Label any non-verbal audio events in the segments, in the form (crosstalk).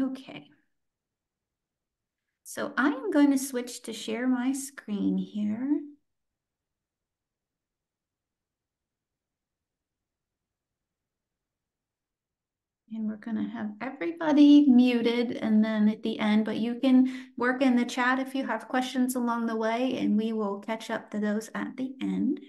Okay. So I am going to switch to share my screen here. And we're going to have everybody muted and then at the end, but you can work in the chat if you have questions along the way and we will catch up to those at the end.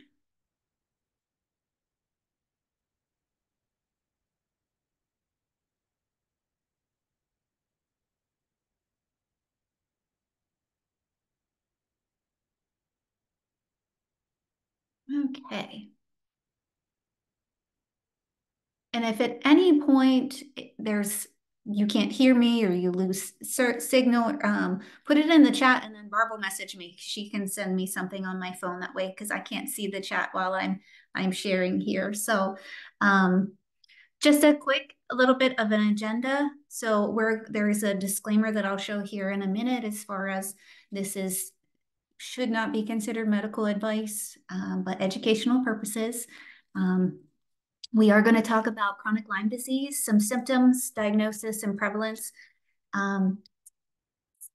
Okay. And if at any point there's you can't hear me or you lose signal, um, put it in the chat and then Barb will message me. She can send me something on my phone that way because I can't see the chat while I'm I'm sharing here. So um, just a quick a little bit of an agenda. So where there is a disclaimer that I'll show here in a minute as far as this is should not be considered medical advice, um, but educational purposes. Um, we are going to talk about chronic Lyme disease, some symptoms, diagnosis, and prevalence. Um,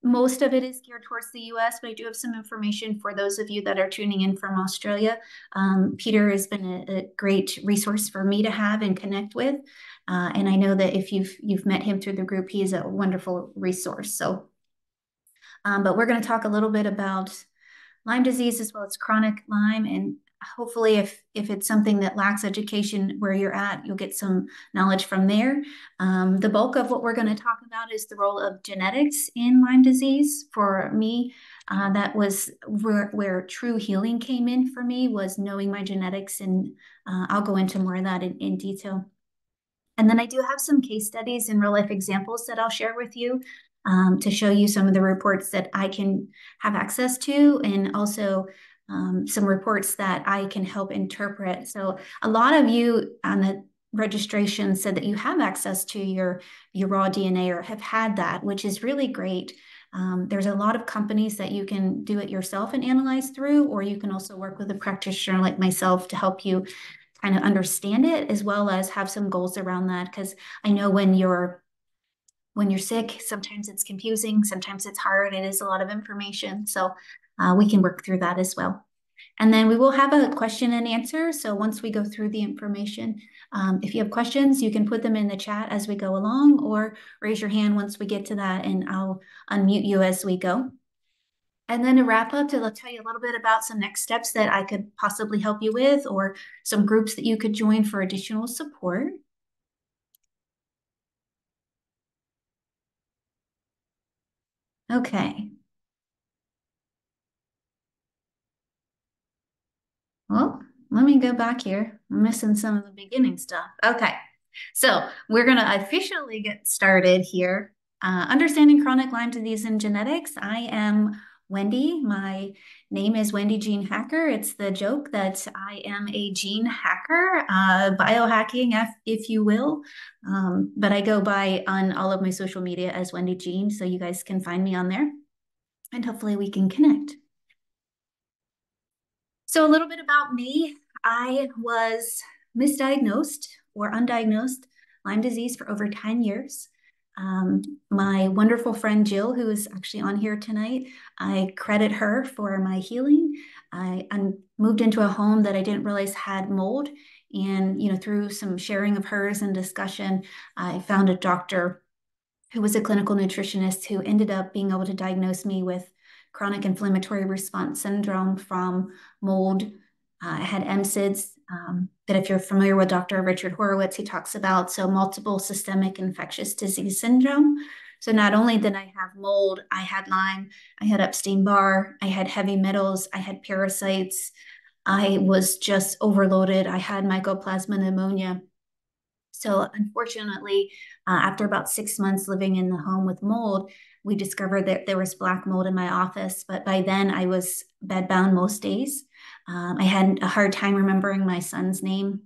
most of it is geared towards the US, but I do have some information for those of you that are tuning in from Australia. Um, Peter has been a, a, great resource for me to have and connect with. Uh, and I know that if you've you've met him through the group, he is a wonderful resource. So, um, but we're going to talk a little bit about Lyme disease as well as chronic Lyme and hopefully if if it's something that lacks education where you're at you'll get some knowledge from there. Um, the bulk of what we're going to talk about is the role of genetics in lyme disease. For me uh, that was where, where true healing came in for me was knowing my genetics and uh, i'll go into more of that in, in detail. And then i do have some case studies and real life examples that i'll share with you um, to show you some of the reports that I can have access to and also um, some reports that I can help interpret. So a lot of you on the registration said that you have access to your, your raw DNA or have had that, which is really great. Um, there's a lot of companies that you can do it yourself and analyze through, or you can also work with a practitioner like myself to help you kind of understand it as well as have some goals around that. Because I know when you're when you're sick, sometimes it's confusing, sometimes it's hard. It is a lot of information. So uh, we can work through that as well. And then we will have a question and answer. So once we go through the information, um, if you have questions, you can put them in the chat as we go along or raise your hand once we get to that and I'll unmute you as we go. And then to wrap up, to tell you a little bit about some next steps that I could possibly help you with or some groups that you could join for additional support. Okay. Well, let me go back here. I'm missing some of the beginning stuff. Okay. So we're going to officially get started here. Uh, understanding chronic Lyme disease and genetics. I am Wendy. My name is Wendy Jean Hacker. It's the joke that I am a gene hacker, uh, biohacking, if, if you will. Um, but I go by on all of my social media as Wendy Jean, so you guys can find me on there. And hopefully we can connect. So, a little bit about me I was misdiagnosed or undiagnosed Lyme disease for over 10 years. Um, my wonderful friend Jill, who is actually on here tonight, I credit her for my healing. I, I moved into a home that I didn't realize had mold. And, you know, through some sharing of hers and discussion, I found a doctor who was a clinical nutritionist who ended up being able to diagnose me with chronic inflammatory response syndrome from mold. Uh, I had MSIDS um, that if you're familiar with Dr. Richard Horowitz, he talks about, so multiple systemic infectious disease syndrome. So not only did I have mold, I had Lyme, I had Epstein-Barr, I had heavy metals, I had parasites. I was just overloaded. I had mycoplasma pneumonia. So unfortunately, uh, after about six months living in the home with mold, we discovered that there was black mold in my office. But by then, I was bedbound most days. Um, I had a hard time remembering my son's name.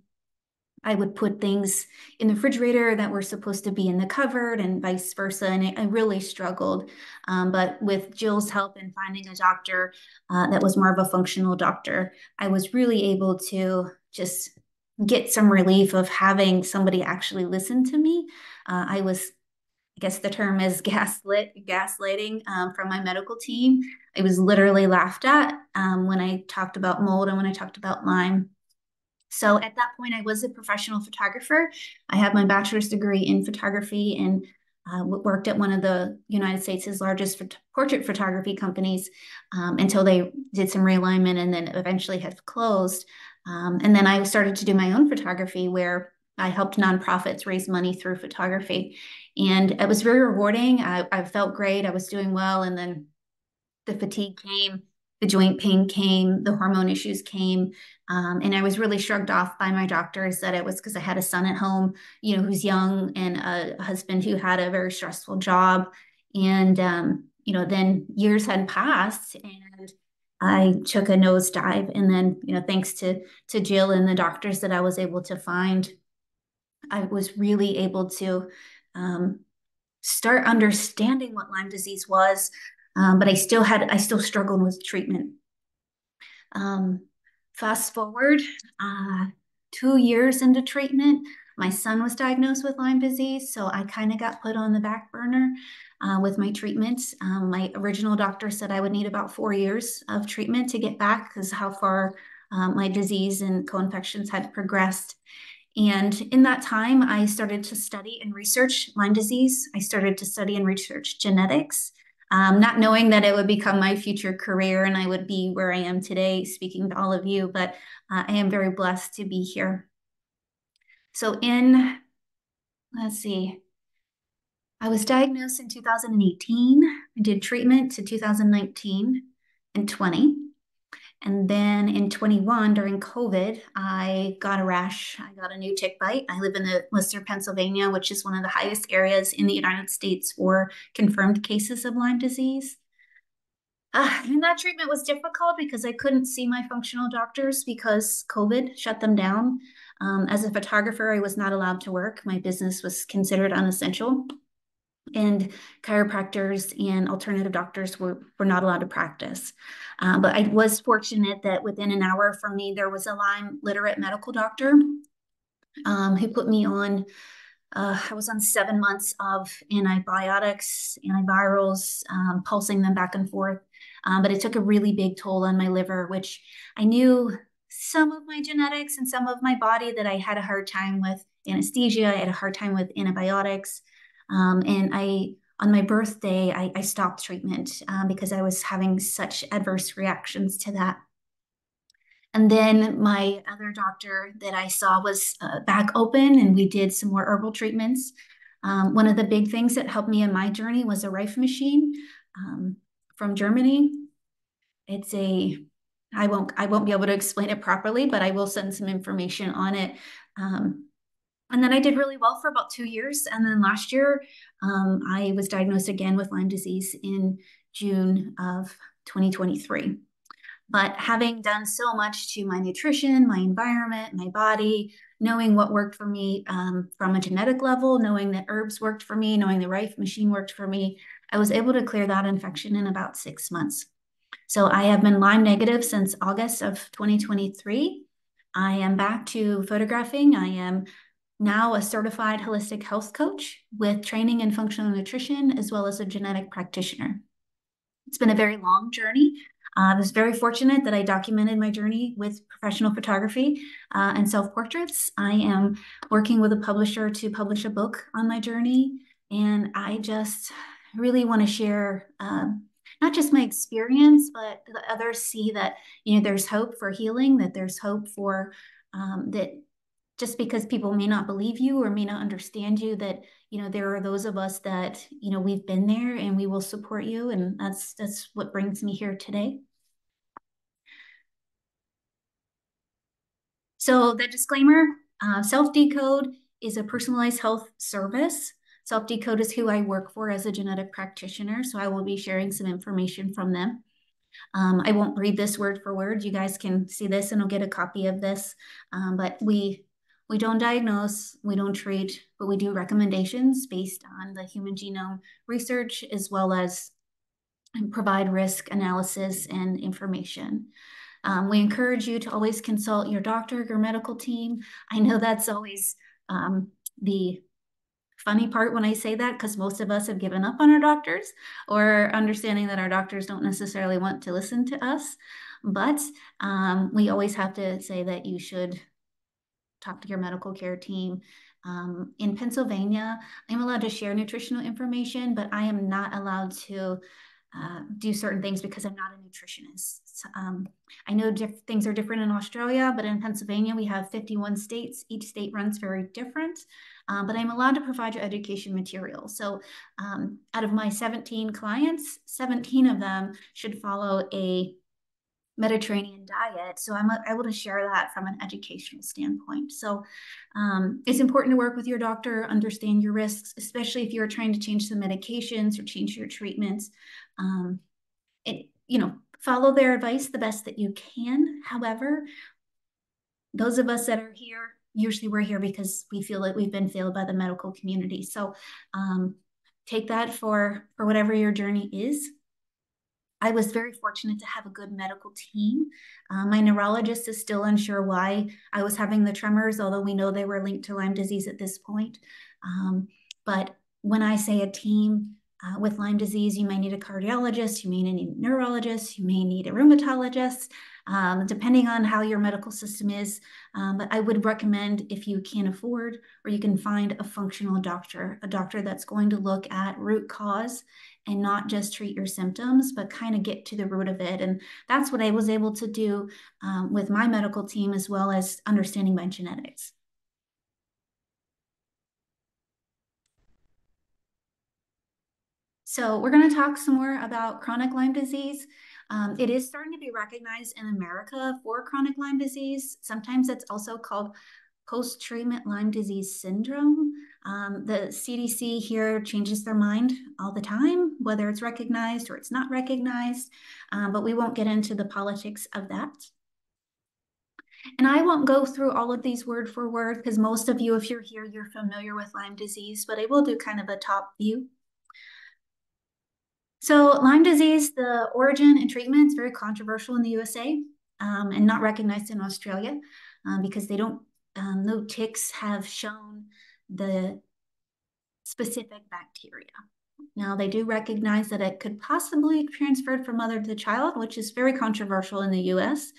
I would put things in the refrigerator that were supposed to be in the cupboard and vice versa. And I really struggled. Um, but with Jill's help in finding a doctor uh, that was more of a functional doctor, I was really able to just get some relief of having somebody actually listen to me. Uh, I was guess the term is (laughs) gaslit, gaslighting um, from my medical team. I was literally laughed at um, when I talked about mold and when I talked about Lyme. So at that point, I was a professional photographer. I had my bachelor's degree in photography and uh, worked at one of the United States' largest phot portrait photography companies um, until they did some realignment and then eventually had closed. Um, and then I started to do my own photography where I helped nonprofits raise money through photography. And it was very rewarding. I, I felt great. I was doing well. And then the fatigue came, the joint pain came, the hormone issues came. Um, and I was really shrugged off by my doctors that it was because I had a son at home, you know, who's young and a husband who had a very stressful job. And, um, you know, then years had passed and I took a nosedive. And then, you know, thanks to, to Jill and the doctors that I was able to find, I was really able to um, start understanding what Lyme disease was, um, but I still had I still struggled with treatment. Um, fast forward uh, two years into treatment, my son was diagnosed with Lyme disease, so I kind of got put on the back burner uh, with my treatments. Um, my original doctor said I would need about four years of treatment to get back because how far um, my disease and co-infections had progressed. And in that time, I started to study and research Lyme disease. I started to study and research genetics, um, not knowing that it would become my future career and I would be where I am today speaking to all of you, but uh, I am very blessed to be here. So, in, let's see, I was diagnosed in 2018. I did treatment to 2019 and 20. And then in 21, during COVID, I got a rash. I got a new tick bite. I live in the Worcester, Pennsylvania, which is one of the highest areas in the United States for confirmed cases of Lyme disease. Uh, and that treatment was difficult because I couldn't see my functional doctors because COVID shut them down. Um, as a photographer, I was not allowed to work. My business was considered unessential and chiropractors and alternative doctors were, were not allowed to practice. Uh, but I was fortunate that within an hour from me, there was a Lyme literate medical doctor um, who put me on. Uh, I was on seven months of antibiotics, antivirals, um, pulsing them back and forth. Um, but it took a really big toll on my liver, which I knew some of my genetics and some of my body that I had a hard time with anesthesia. I had a hard time with antibiotics. Um, and I, on my birthday, I, I stopped treatment um, because I was having such adverse reactions to that. And then my other doctor that I saw was uh, back open, and we did some more herbal treatments. Um, one of the big things that helped me in my journey was a Rife machine um, from Germany. It's a I won't I won't be able to explain it properly, but I will send some information on it. Um, and then I did really well for about two years. And then last year, um, I was diagnosed again with Lyme disease in June of 2023. But having done so much to my nutrition, my environment, my body, knowing what worked for me um, from a genetic level, knowing that herbs worked for me, knowing the Rife machine worked for me, I was able to clear that infection in about six months. So I have been Lyme negative since August of 2023. I am back to photographing. I am now a certified holistic health coach with training in functional nutrition, as well as a genetic practitioner. It's been a very long journey. Uh, I was very fortunate that I documented my journey with professional photography uh, and self portraits. I am working with a publisher to publish a book on my journey, and I just really want to share uh, not just my experience, but others see that you know there's hope for healing, that there's hope for um, that just because people may not believe you or may not understand you that you know there are those of us that you know we've been there and we will support you and that's that's what brings me here today so the disclaimer uh, self decode is a personalized health service self decode is who i work for as a genetic practitioner so i will be sharing some information from them um, I won't read this word for word. You guys can see this and I'll get a copy of this. Um, but we we don't diagnose, we don't treat, but we do recommendations based on the human genome research as well as provide risk analysis and information. Um, we encourage you to always consult your doctor, your medical team. I know that's always um, the funny part when I say that because most of us have given up on our doctors or understanding that our doctors don't necessarily want to listen to us. But um, we always have to say that you should talk to your medical care team. Um, in Pennsylvania, I'm allowed to share nutritional information, but I am not allowed to uh, do certain things because I'm not a nutritionist. Um, I know things are different in Australia, but in Pennsylvania, we have 51 states. Each state runs very different, um, but I'm allowed to provide you education material. So um, out of my 17 clients, 17 of them should follow a Mediterranean diet. So I'm able to share that from an educational standpoint. So um, it's important to work with your doctor, understand your risks, especially if you're trying to change the medications or change your treatments. Um, it, you know, follow their advice the best that you can. However, those of us that are here, usually we're here because we feel like we've been failed by the medical community. So um, take that for, for whatever your journey is. I was very fortunate to have a good medical team. Uh, my neurologist is still unsure why I was having the tremors, although we know they were linked to Lyme disease at this point. Um, but when I say a team, uh, with Lyme disease, you may need a cardiologist, you may need a neurologist, you may need a rheumatologist, um, depending on how your medical system is. Um, but I would recommend if you can afford or you can find a functional doctor, a doctor that's going to look at root cause and not just treat your symptoms, but kind of get to the root of it. And that's what I was able to do um, with my medical team as well as understanding my genetics. So we're going to talk some more about chronic Lyme disease. Um, it is starting to be recognized in America for chronic Lyme disease. Sometimes it's also called post-treatment Lyme disease syndrome. Um, the CDC here changes their mind all the time, whether it's recognized or it's not recognized, um, but we won't get into the politics of that. And I won't go through all of these word for word because most of you, if you're here, you're familiar with Lyme disease, but I will do kind of a top view. So Lyme disease, the origin and treatment is very controversial in the USA um, and not recognized in Australia um, because they don't, um, no ticks have shown the specific bacteria. Now they do recognize that it could possibly be transferred from mother to child, which is very controversial in the US.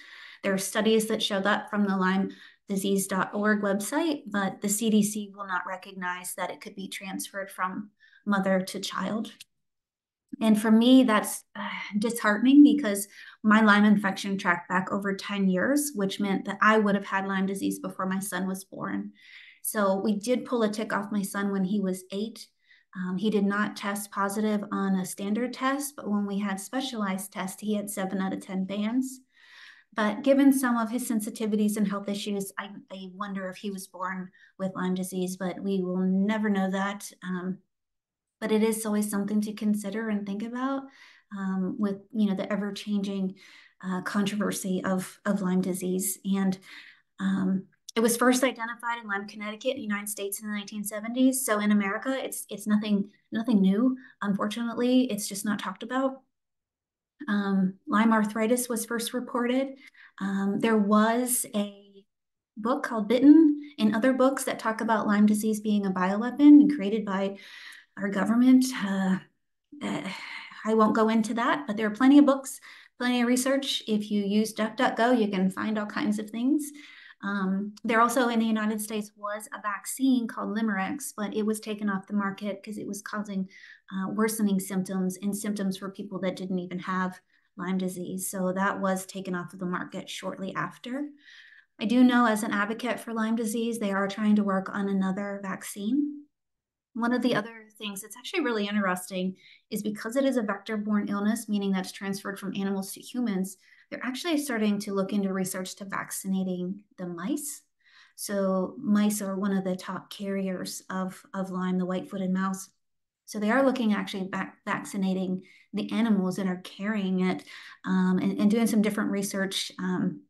There are studies that show that from the Lyme disease.org website, but the CDC will not recognize that it could be transferred from mother to child. And for me, that's uh, disheartening because my Lyme infection tracked back over 10 years, which meant that I would have had Lyme disease before my son was born. So we did pull a tick off my son when he was eight. Um, he did not test positive on a standard test, but when we had specialized tests, he had seven out of 10 bands. But given some of his sensitivities and health issues, I, I wonder if he was born with Lyme disease, but we will never know that. Um, but it is always something to consider and think about um, with you know the ever changing uh, controversy of of Lyme disease and um, it was first identified in Lyme, Connecticut, in the United States in the 1970s. So in America, it's it's nothing nothing new. Unfortunately, it's just not talked about. Um, Lyme arthritis was first reported. Um, there was a book called Bitten and other books that talk about Lyme disease being a bioweapon and created by our government. Uh, I won't go into that, but there are plenty of books, plenty of research. If you use DuckDuckGo, you can find all kinds of things. Um, there also in the United States was a vaccine called LYMErix, but it was taken off the market because it was causing uh, worsening symptoms and symptoms for people that didn't even have Lyme disease. So that was taken off of the market shortly after. I do know as an advocate for Lyme disease, they are trying to work on another vaccine. One of the other things that's actually really interesting is because it is a vector borne illness, meaning that's transferred from animals to humans, they're actually starting to look into research to vaccinating the mice. So mice are one of the top carriers of, of Lyme, the white-footed mouse. So they are looking actually back vaccinating the animals that are carrying it um, and, and, doing some different research, um,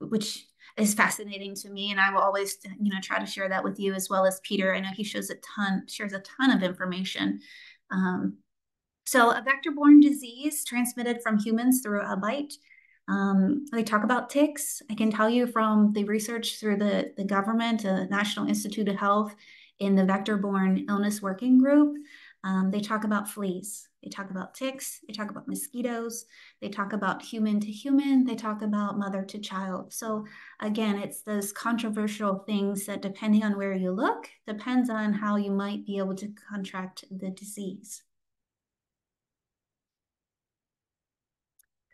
which is fascinating to me and i will always you know try to share that with you as well as peter. I know he shows a ton shares a ton of information. Um, so a vector-borne disease transmitted from humans through a bite um, they talk about ticks. I can tell you from the research through the, the government the national institute of health in the vector-borne illness working group, um, they talk about fleas. They talk about ticks. They talk about mosquitoes. They talk about human to human. They talk about mother to child. So again, it's those controversial things that depending on where you look, depends on how you might be able to contract the disease.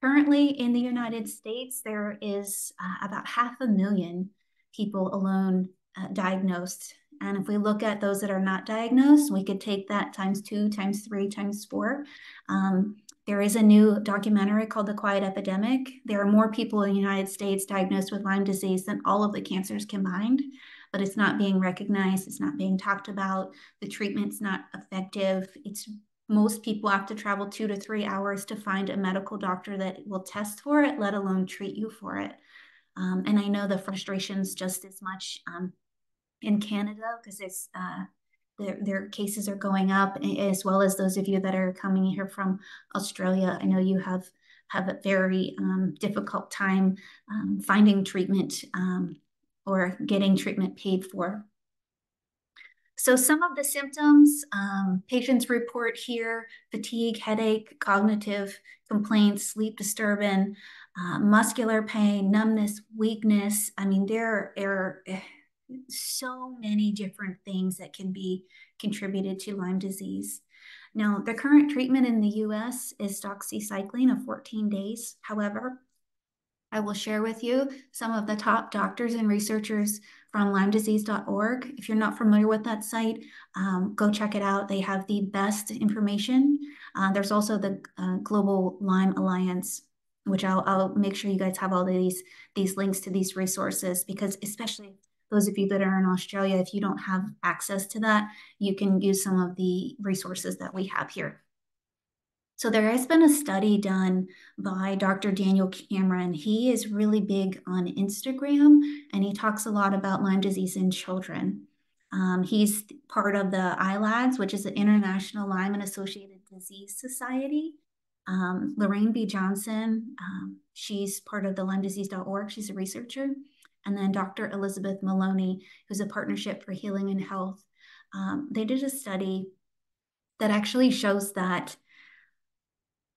Currently in the United States, there is uh, about half a million people alone uh, diagnosed and if we look at those that are not diagnosed, we could take that times two, times three, times four. Um, there is a new documentary called The Quiet Epidemic. There are more people in the United States diagnosed with Lyme disease than all of the cancers combined, but it's not being recognized. It's not being talked about. The treatment's not effective. It's most people have to travel two to three hours to find a medical doctor that will test for it, let alone treat you for it. Um, and I know the frustrations just as much um, in Canada because it's uh, their, their cases are going up, as well as those of you that are coming here from Australia. I know you have have a very um, difficult time um, finding treatment um, or getting treatment paid for. So some of the symptoms, um, patients report here, fatigue, headache, cognitive complaints, sleep disturbance, uh, muscular pain, numbness, weakness. I mean, there are so many different things that can be contributed to Lyme disease. Now, the current treatment in the US is doxycycline of 14 days. However, I will share with you some of the top doctors and researchers from LymeDisease.org. If you're not familiar with that site, um, go check it out. They have the best information. Uh, there's also the uh, Global Lyme Alliance, which I'll, I'll make sure you guys have all these these links to these resources because especially those of you that are in Australia, if you don't have access to that, you can use some of the resources that we have here. So there has been a study done by Dr. Daniel Cameron. He is really big on Instagram and he talks a lot about Lyme disease in children. Um, he's part of the ILADS, which is the International Lyme and Associated Disease Society. Um, Lorraine B. Johnson, um, she's part of the LymeDisease.org. She's a researcher and then Dr. Elizabeth Maloney, who's a partnership for healing and health. Um, they did a study that actually shows that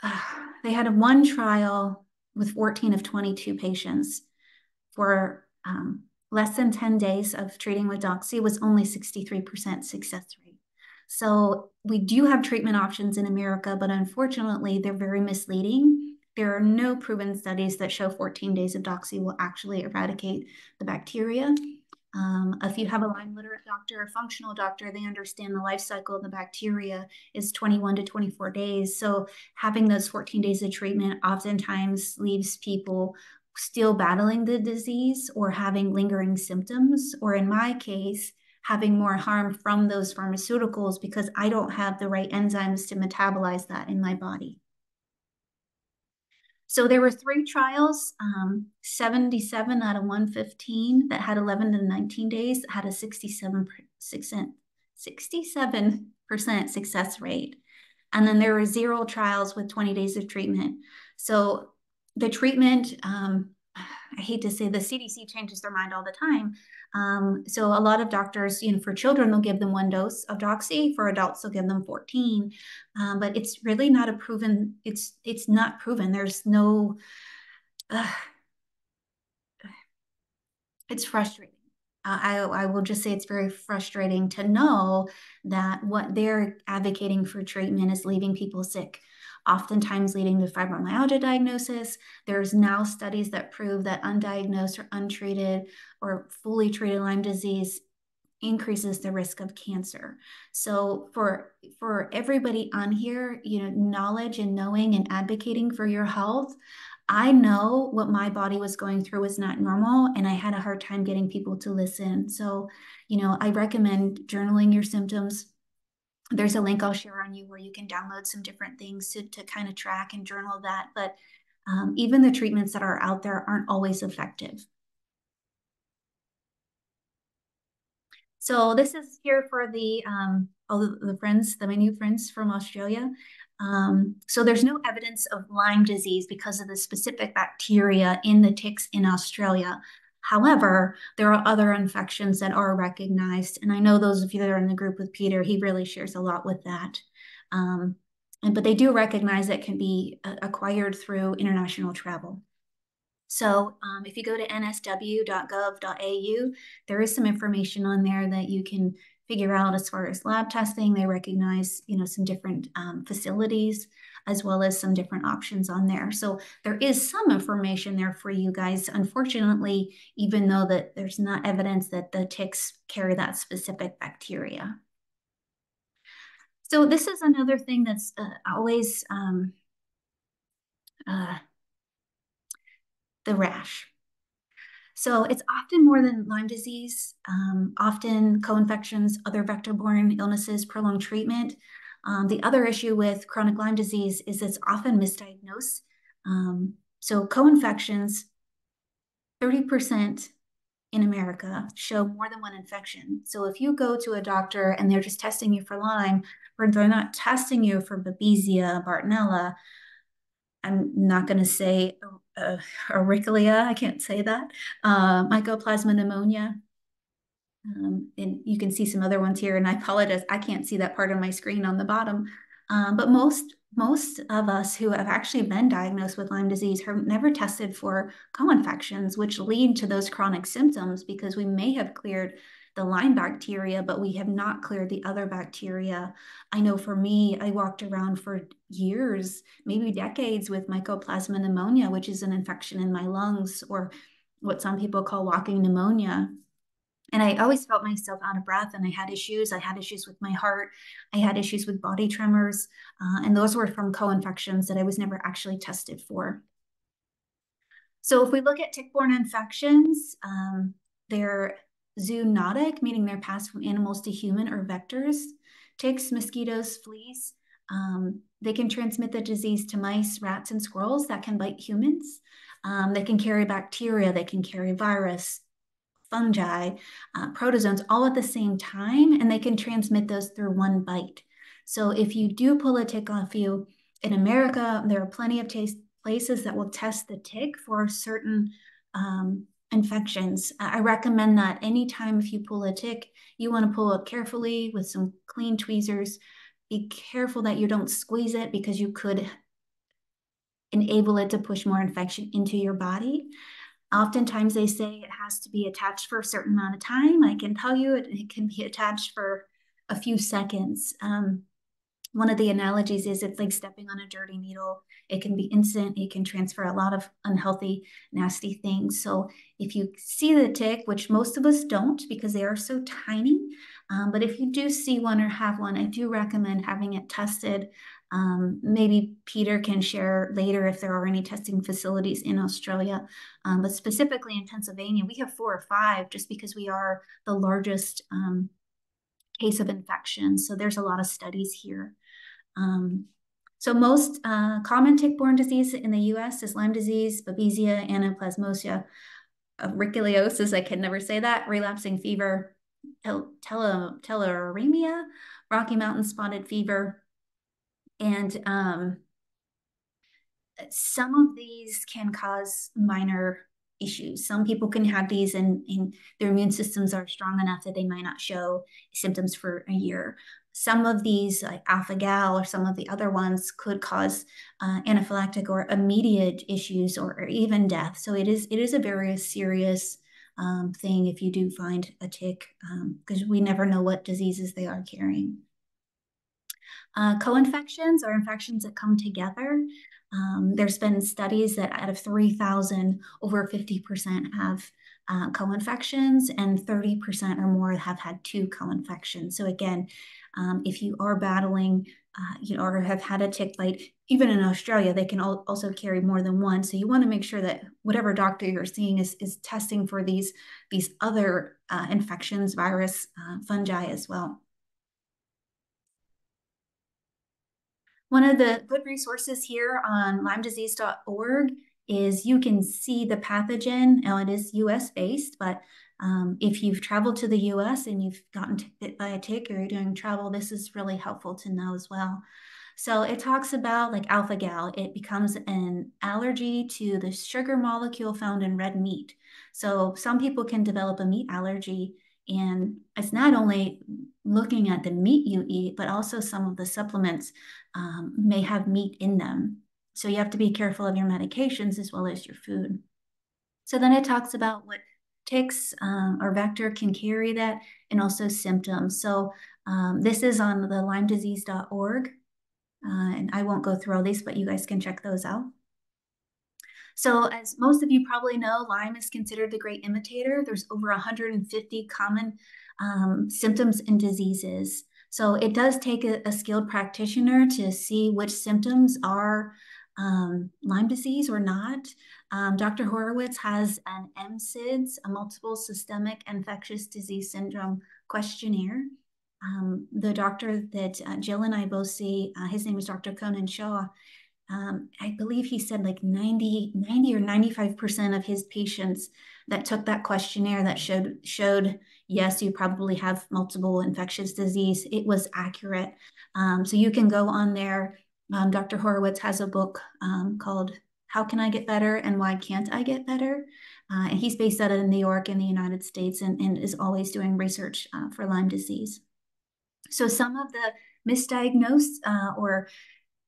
uh, they had a one trial with 14 of 22 patients for um, less than 10 days of treating with doxy was only 63% success rate. So we do have treatment options in America, but unfortunately, they're very misleading there are no proven studies that show 14 days of doxy will actually eradicate the bacteria. Um, if you have a Lyme literate doctor, a functional doctor, they understand the life cycle of the bacteria is 21 to 24 days. So having those 14 days of treatment oftentimes leaves people still battling the disease or having lingering symptoms, or in my case, having more harm from those pharmaceuticals because I don't have the right enzymes to metabolize that in my body. So there were three trials, um, 77 out of 115 that had 11 to 19 days had a 67 percent 67% success rate. And then there were zero trials with 20 days of treatment. So the treatment, um, I hate to say the CDC changes their mind all the time, um, so a lot of doctors, you know, for children, they'll give them one dose of doxy. For adults, they'll give them 14. Um, but it's really not a proven, it's it's not proven. There's no, uh, it's frustrating. I, I will just say it's very frustrating to know that what they're advocating for treatment is leaving people sick oftentimes leading to fibromyalgia diagnosis. There's now studies that prove that undiagnosed or untreated or fully treated Lyme disease increases the risk of cancer. So for for everybody on here, you know, knowledge and knowing and advocating for your health, I know what my body was going through was not normal and I had a hard time getting people to listen. So, you know, I recommend journaling your symptoms, there's a link I'll share on you where you can download some different things to, to kind of track and journal that. But um, even the treatments that are out there aren't always effective. So this is here for the um, all the, friends, the my new friends from Australia. Um, so there's no evidence of Lyme disease because of the specific bacteria in the ticks in Australia. However, there are other infections that are recognized. And I know those of you that are in the group with Peter, he really shares a lot with that. Um, and, but they do recognize that can be uh, acquired through international travel. So um, if you go to nsw.gov.au, there is some information on there that you can figure out as far as lab testing. They recognize, you know, some different um, facilities as well as some different options on there. So there is some information there for you guys. Unfortunately, even though that there's not evidence that the ticks carry that specific bacteria. So this is another thing that's uh, always um, uh, the rash. So it's often more than Lyme disease, um, often co-infections, other vector-borne illnesses, prolonged treatment. Um, the other issue with chronic Lyme disease is it's often misdiagnosed. Um, so co-infections, 30% in America show more than one infection. So if you go to a doctor and they're just testing you for Lyme, or they're not testing you for Babesia, Bartonella, I'm not going to say uh, auriculia, I can't say that, uh, Mycoplasma pneumonia, um, and you can see some other ones here, and I apologize, I can't see that part of my screen on the bottom. Um, but most most of us who have actually been diagnosed with Lyme disease have never tested for co-infections, which lead to those chronic symptoms because we may have cleared the Lyme bacteria, but we have not cleared the other bacteria. I know for me, I walked around for years, maybe decades, with Mycoplasma pneumonia, which is an infection in my lungs, or what some people call walking pneumonia. And I always felt myself out of breath and I had issues. I had issues with my heart. I had issues with body tremors. Uh, and those were from co infections that I was never actually tested for. So if we look at tick-borne infections, um, they're zoonotic, meaning they're passed from animals to human or vectors. Ticks, mosquitoes, fleas, um, they can transmit the disease to mice, rats, and squirrels that can bite humans. Um, they can carry bacteria, they can carry virus, fungi, uh, protozoans all at the same time, and they can transmit those through one bite. So if you do pull a tick off you, in America, there are plenty of places that will test the tick for certain um, infections. I recommend that anytime if you pull a tick, you want to pull it carefully with some clean tweezers. Be careful that you don't squeeze it because you could enable it to push more infection into your body. Oftentimes they say it has to be attached for a certain amount of time. I can tell you it, it can be attached for a few seconds. Um, one of the analogies is it's like stepping on a dirty needle. It can be instant, it can transfer a lot of unhealthy, nasty things. So if you see the tick, which most of us don't because they are so tiny, um, but if you do see one or have one, I do recommend having it tested um, maybe Peter can share later if there are any testing facilities in Australia. Um, but specifically in Pennsylvania, we have four or five just because we are the largest um, case of infection. So there's a lot of studies here. Um, so most uh, common tick-borne disease in the U.S. is Lyme disease, Babesia, anaplasmosia, auriculosis, I can never say that, relapsing fever, tel tele tularemia, Rocky Mountain spotted fever, and um, some of these can cause minor issues. Some people can have these and, and their immune systems are strong enough that they might not show symptoms for a year. Some of these, like alpha-gal or some of the other ones, could cause uh, anaphylactic or immediate issues or, or, even death. So it is it is a very serious um, thing if you do find a tick because um, we never know what diseases they are carrying. Uh, co-infections are infections that come together. Um, there's been studies that out of 3,000, over 50% have uh, co-infections and 30% or more have had two co-infections. So again, um, if you are battling, uh, you know, or have had a tick bite, even in Australia, they can al also carry more than one. So you want to make sure that whatever doctor you're seeing is, is testing for these, these other uh, infections, virus, uh, fungi as well. One of the good resources here on lymedisease.org is you can see the pathogen. Now it is US based, but um, if you've traveled to the US and you've gotten bit by a tick or you're doing travel, this is really helpful to know as well. So it talks about like alpha gal, it becomes an allergy to the sugar molecule found in red meat. So some people can develop a meat allergy, and it's not only looking at the meat you eat, but also some of the supplements um, may have meat in them. So you have to be careful of your medications as well as your food. So then it talks about what ticks um, or vector can carry that and also symptoms. So um, this is on the lymedisease.org. Uh, and I won't go through all these, but you guys can check those out. So as most of you probably know, Lyme is considered the great imitator. There's over 150 common um, symptoms and diseases. So it does take a, a, skilled practitioner to see which symptoms are um, Lyme disease or not. Um, Dr. Horowitz has an MSIDS, a multiple systemic infectious disease syndrome questionnaire um, the doctor that uh, Jill and I both see, uh, his name is Dr. Conan Shaw. Um, I believe he said like 90, 90 or 95% of his patients that took that questionnaire that showed, showed, yes, you probably have multiple infectious disease. It was accurate. Um, so you can go on there. Um, Dr. Horowitz has a book um, called How Can I Get Better and Why Can't I Get Better? Uh, and he's based out of New York in the United States and, and is always doing research uh, for Lyme disease. So some of the misdiagnosed uh, or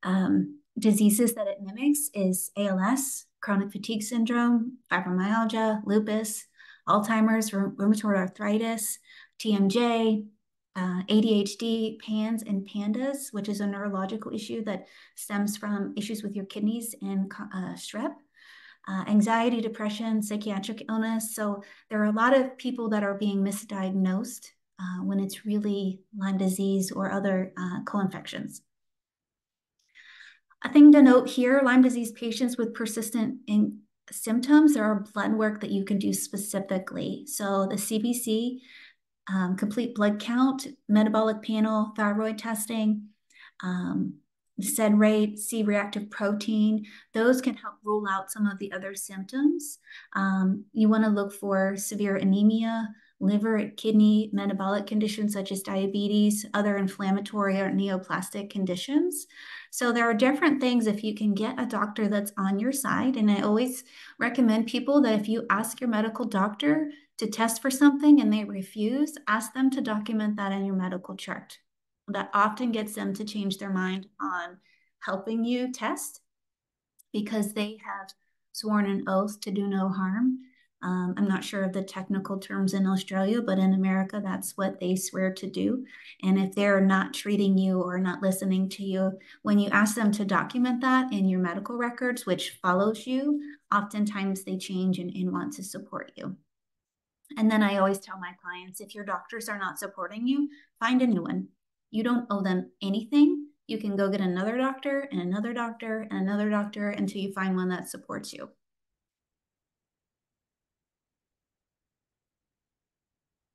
um, diseases that it mimics is ALS, chronic fatigue syndrome, fibromyalgia, lupus, Alzheimer's, rheumatoid arthritis, TMJ, uh, ADHD, PANS, and PANDAS, which is a neurological issue that stems from issues with your kidneys and uh, strep. Uh, anxiety, depression, psychiatric illness. So there are a lot of people that are being misdiagnosed uh, when it's really Lyme disease or other uh, co-infections. A thing to note here, Lyme disease patients with persistent symptoms, there are blood work that you can do specifically. So the CBC, um, complete blood count, metabolic panel, thyroid testing, um, rate, C reactive protein, those can help rule out some of the other symptoms. Um, you want to look for severe anemia, liver, kidney, metabolic conditions such as diabetes, other inflammatory or neoplastic conditions. So there are different things if you can get a doctor that's on your side. And I always recommend people that if you ask your medical doctor to test for something and they refuse, ask them to document that in your medical chart. That often gets them to change their mind on helping you test because they have sworn an oath to do no harm. Um, I'm not sure of the technical terms in Australia, but in America, that's what they swear to do. And if they're not treating you or not listening to you, when you ask them to document that in your medical records, which follows you, oftentimes they change and, and want to support you. And then I always tell my clients if your doctors are not supporting you, find a new one. You don't owe them anything. You can go get another doctor and another doctor and another doctor until you find one that supports you.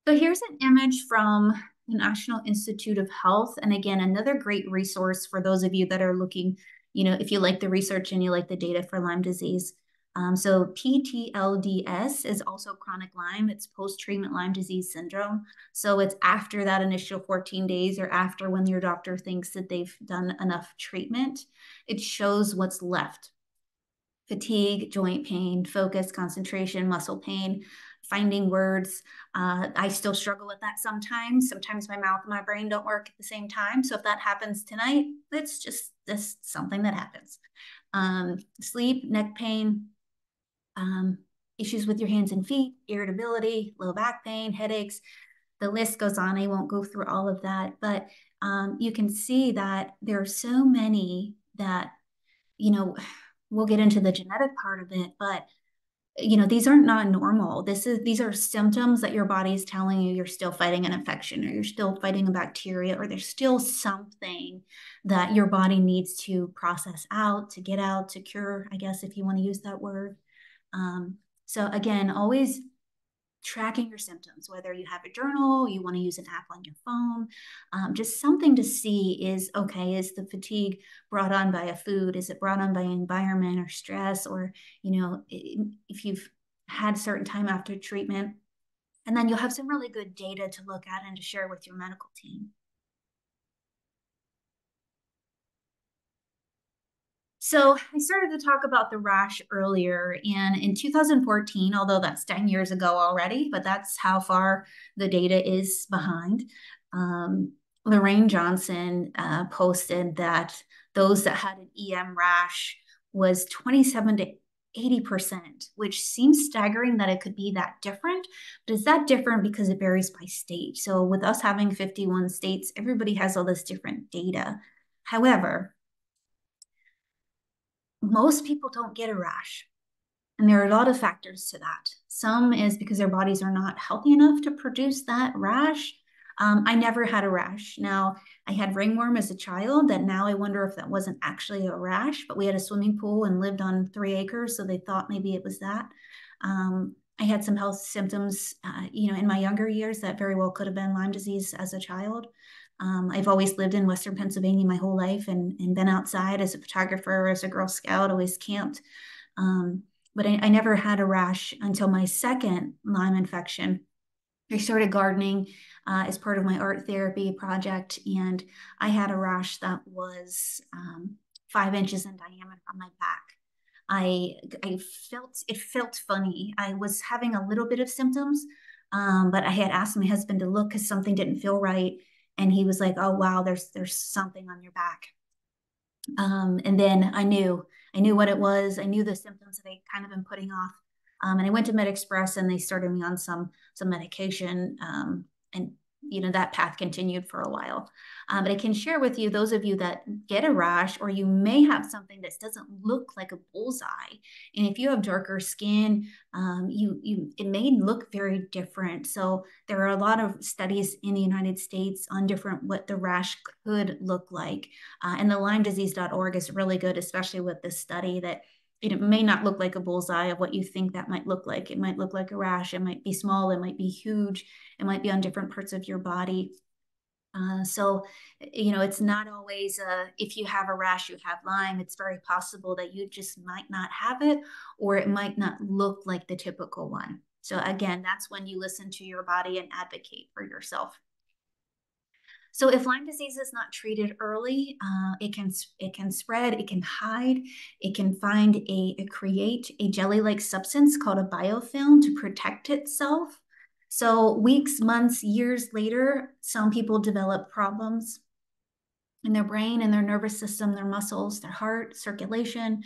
So here's an image from the National Institute of Health. And again, another great resource for those of you that are looking, you know, if you like the research and you like the data for Lyme disease. Um, so PTLDS is also chronic Lyme. It's post-treatment Lyme disease syndrome. So it's after that initial 14 days or after when your doctor thinks that they've done enough treatment. It shows what's left. Fatigue, joint pain, focus, concentration, muscle pain, finding words. Uh, I still struggle with that sometimes. Sometimes my mouth and my brain don't work at the same time. So if that happens tonight, it's just this something that happens. Um, sleep, neck pain, um, issues with your hands and feet, irritability, low back pain, headaches. The list goes on. I won't go through all of that, but um, you can see that there are so many that, you know, we'll get into the genetic part of it, but you know these aren't not normal this is these are symptoms that your body is telling you you're still fighting an infection or you're still fighting a bacteria or there's still something that your body needs to process out to get out to cure i guess if you want to use that word um, so again always tracking your symptoms, whether you have a journal, you want to use an app on your phone, um, just something to see is okay, is the fatigue brought on by a food? Is it brought on by environment or stress? Or, you know, if you've had certain time after treatment, and then you'll have some really good data to look at and to share with your medical team. So I started to talk about the rash earlier, and in 2014, although that's 10 years ago already, but that's how far the data is behind. Um, Lorraine Johnson uh, posted that those that had an EM rash was 27 to 80%, which seems staggering that it could be that different. But is that different because it varies by state? So, with us having 51 states, everybody has all this different data. However, most people don't get a rash. And there are a lot of factors to that. Some is because their bodies are not healthy enough to produce that rash. Um, I never had a rash. Now, I had ringworm as a child that now I wonder if that wasn't actually a rash, but we had a swimming pool and lived on three acres. So they thought maybe it was that. Um, I had some health symptoms, uh, you know, in my younger years that very well could have been Lyme disease as a child. Um, I've always lived in Western Pennsylvania my whole life and, and been outside as a photographer, as a Girl Scout, always camped. Um, but I, I, never had a rash until my second Lyme infection. I started gardening uh, as part of my art therapy project, and I had a rash that was um, five inches in diameter on my back. I I felt it felt funny. I was having a little bit of symptoms, um, but I had asked my husband to look because something didn't feel right and he was like, "Oh wow, there's there's something on your back." Um, and then I knew I knew what it was. I knew the symptoms that I kind of been putting off. Um, and I went to MedExpress and they started me on some some medication. Um, and you know that path continued for a while. Um, but i can share with you those of you that get a rash or you may have something that doesn't look like a bullseye and if you have darker skin um, you you it may look very different. So there are a lot of studies in the united states on different what the rash could look like. Uh, and the lymedisease.org is really good especially with this study that it may not look like a bullseye of what you think that might look like. It might look like a rash. It might be small. It might be huge. It might be on different parts of your body. Uh, so, you know, it's not always uh, if you have a rash, you have Lyme. It's very possible that you just might not have it, or it might not look like the typical one. So, again, that's when you listen to your body and advocate for yourself. So if Lyme disease is not treated early, uh, it can it can spread, it can hide, it can find a, a create a jelly-like substance called a biofilm to protect itself. So weeks, months, years later, some people develop problems in their brain and their nervous system, their muscles, their heart, circulation.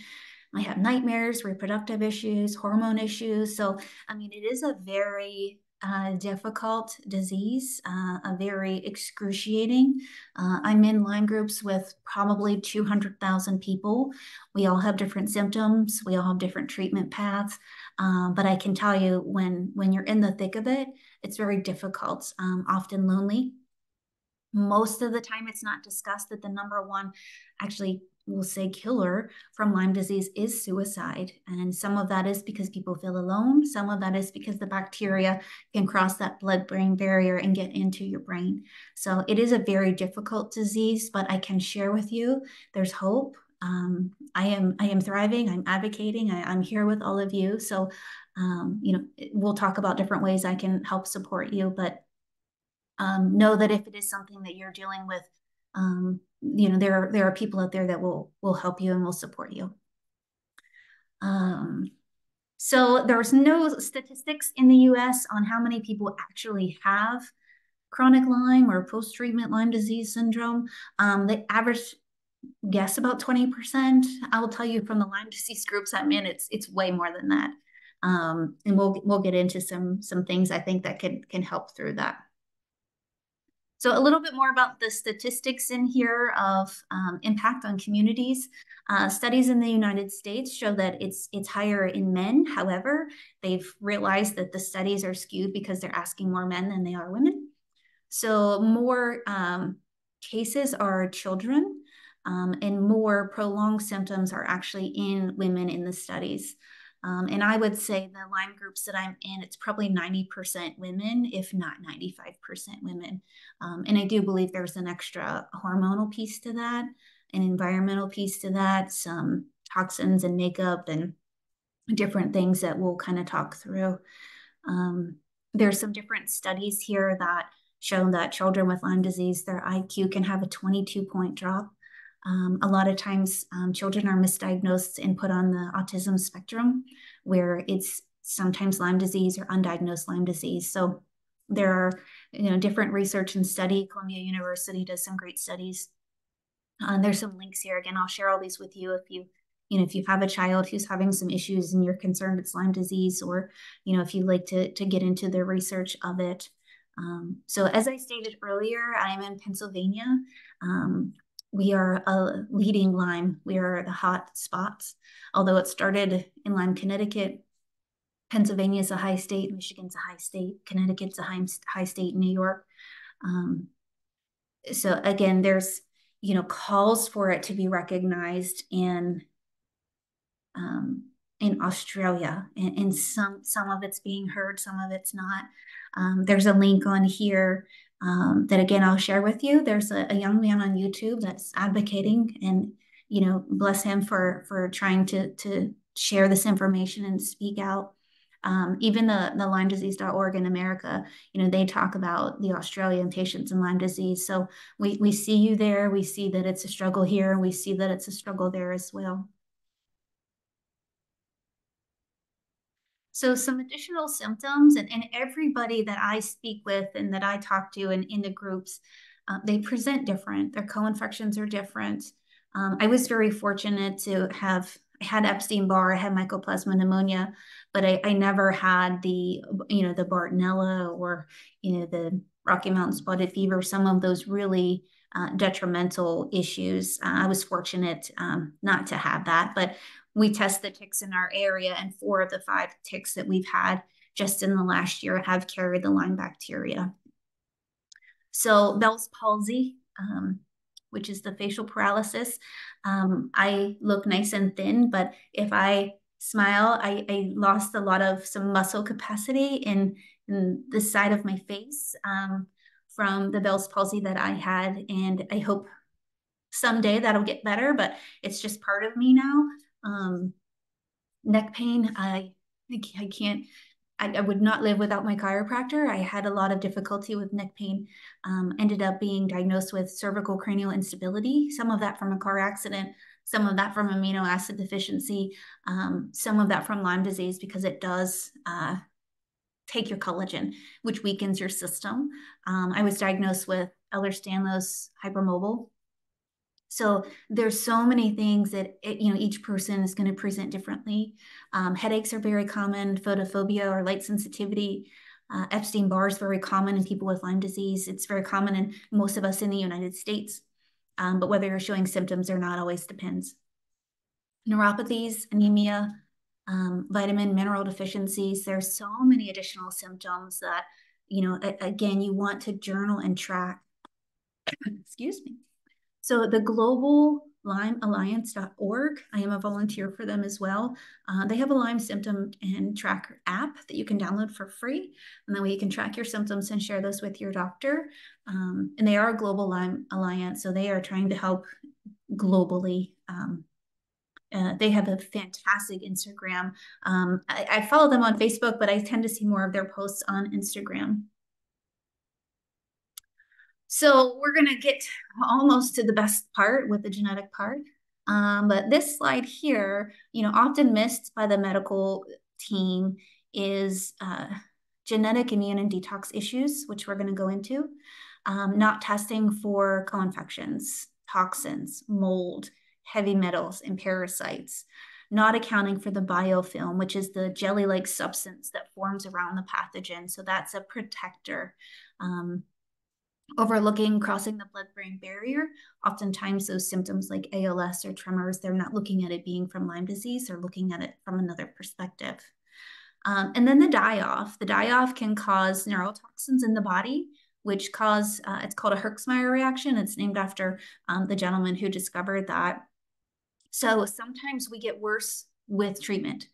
I have nightmares, reproductive issues, hormone issues. So, I mean, it is a very uh, difficult disease, uh, a very excruciating. Uh, I'm in Lyme groups with probably 200,000 people. We all have different symptoms. We all have different treatment paths. Um, but I can tell you when, when you're in the thick of it, it's very difficult, um, often lonely. Most of the time, it's not discussed that the number one actually we'll say killer from Lyme disease is suicide. And some of that is because people feel alone. Some of that is because the bacteria can cross that blood brain barrier and get into your brain. So it is a very difficult disease, but I can share with you there's hope. Um, I am I am thriving. I'm advocating. I, am here with all of you. So, um, you know, we'll talk about different ways I can help support you. But um, know that if it is something that you're dealing with, um, you know there are there are people out there that will will help you and will support you um, so there's no statistics in the US on how many people actually have chronic Lyme or post-treatment Lyme disease syndrome. Um, the average guess about 20%. I will tell you from the Lyme disease groups I'm in, it's it's way more than that. Um, and we'll we'll get into some some things I think that can can help through that. So a little bit more about the statistics in here of um, impact on communities. Uh, studies in the United States show that it's it's higher in men. However, they've realized that the studies are skewed because they're asking more men than they are women. So more um, cases are children, um, and more prolonged symptoms are actually in women in the studies. Um, and I would say the Lyme groups that I'm in, it's probably 90% women, if not 95% women. Um, and I do believe there's an extra hormonal piece to that, an environmental piece to that, some toxins and makeup and different things that we'll kind of talk through. Um, there's some different studies here that show that children with Lyme disease, their IQ can have a 22 point drop Um, a lot of times, um, children are misdiagnosed and put on the autism spectrum, where it's sometimes Lyme disease or undiagnosed Lyme disease. So there are you know different research and study. Columbia University does some great studies. Uh, there's some links here. Again, I'll share all these with you if you you know if you have a child who's having some issues and you're concerned it's Lyme disease, or you know if you'd like to to get into the research of it. Um, so as I stated earlier, I'm in Pennsylvania. Um, we are a leading Lyme. We are the hot spots. Although it started in Lyme, Connecticut, Pennsylvania is a high state, Michigan's a high state, Connecticut's a high, high state, New York. Um, so again, there's you know calls for it to be recognized in um, in Australia, and, and, some some of it's being heard, some of it's not. Um, there's a link on here um, that again I'll share with you. There's a, a, young man on YouTube that's advocating, and you know, bless him for for trying to to share this information and speak out. Um, even the the Lyme LymeDisease.org in America, you know, they talk about the Australian patients in Lyme disease. So we we see you there. We see that it's a struggle here. and We see that it's a struggle there as well. So some additional symptoms, and, and everybody that I speak with and that I talk to and in the groups, uh, they present different. Their co-infections are different. Um, I was very fortunate to have had Epstein-Barr, I had mycoplasma pneumonia, but I, I never had the you know the Bartonella or you know the Rocky Mountain spotted fever. Some of those really uh, detrimental issues. Uh, I was fortunate um, not to have that, but we test the ticks in our area, and four of the five ticks that we've had just in the last year have carried the Lyme bacteria. So Bell's palsy, um, which is the facial paralysis. Um, I look nice and thin, but if I smile, I, I, lost a lot of some muscle capacity in, in the side of my face um, from the Bell's palsy that I had. And I hope someday that'll get better, but it's just part of me now. Um, neck pain, I I can't. I, I, would not live without my chiropractor. I had a lot of difficulty with neck pain. Um, ended up being diagnosed with cervical cranial instability. Some of that from a car accident. Some of that from amino acid deficiency. Um, some of that from Lyme disease because it does uh, take your collagen, which weakens your system. Um, I was diagnosed with Ehlers-Danlos hypermobile so there's so many things that it, you know each person is going to present differently. Um, headaches are very common, photophobia or light sensitivity. Uh, Epstein Barr is very common in people with Lyme disease. It's very common in most of us in the United States. Um, but whether you're showing symptoms or not always depends. Neuropathies, anemia, um, vitamin mineral deficiencies. There's so many additional symptoms that, you know, a, again, you want to journal and track. (coughs) Excuse me. So the Global Lyme Alliance.org, I am a volunteer for them as well. Uh, they have a Lyme symptom and tracker app that you can download for free. And that way you can track your symptoms and share those with your doctor. Um, and they are a Global Lyme Alliance, so they are trying to help globally. Um, uh, they have a fantastic Instagram. Um, I, I follow them on Facebook, but I tend to see more of their posts on Instagram. So we're going to get almost to the best part with the genetic part. Um, but this slide here, you know, often missed by the medical team is uh, genetic immune and detox issues, which we're going to go into. Um, not testing for co-infections, toxins, mold, heavy metals, and parasites. Not accounting for the biofilm, which is the jelly-like substance that forms around the pathogen. So that's a protector. Um, overlooking crossing the blood-brain barrier. Oftentimes those symptoms like ALS or tremors, they're not looking at it being from Lyme disease, they're looking at it from another perspective. Um, and then the die-off. The die-off can cause neurotoxins in the body, which cause, uh, it's called a Herxheimer reaction. It's named after um, the gentleman who discovered that. So sometimes we get worse with treatment.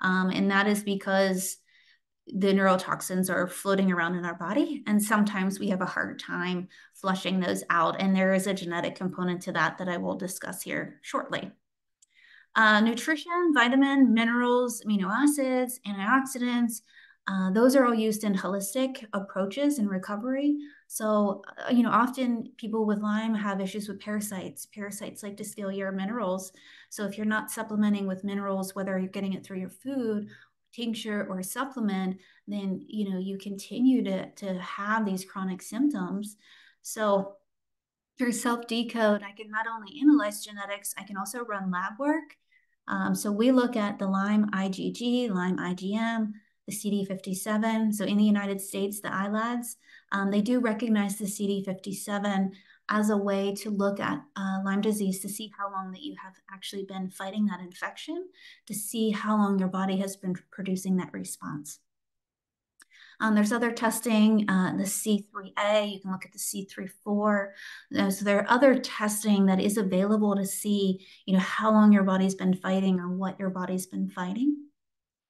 Um, and that is because the neurotoxins are floating around in our body. And sometimes we have a hard time flushing those out. And there is a genetic component to that that I will discuss here shortly. Uh, nutrition, vitamin, minerals, amino acids, antioxidants, Uh, those are all used in holistic approaches in recovery. So, uh, you know, often people with Lyme have issues with parasites. Parasites like to steal your minerals. So, if you're not supplementing with minerals, whether you're getting it through your food, tincture, or supplement, then you know you continue to to have these chronic symptoms. So, through self decode, I can not only analyze genetics, I can also run lab work. Um, so we look at the Lyme IgG, Lyme IgM, the CD57. So in the United States, the ILADS, um, they do recognize the CD57 as a way to look at uh, Lyme disease to see how long that you have actually been fighting that infection, to see how long your body has been producing that response. Um, there's other testing, uh, the C3A, you can look at the C34. Uh, so there are other testing that is available to see, you know, how long your body's been fighting or what your body's been fighting.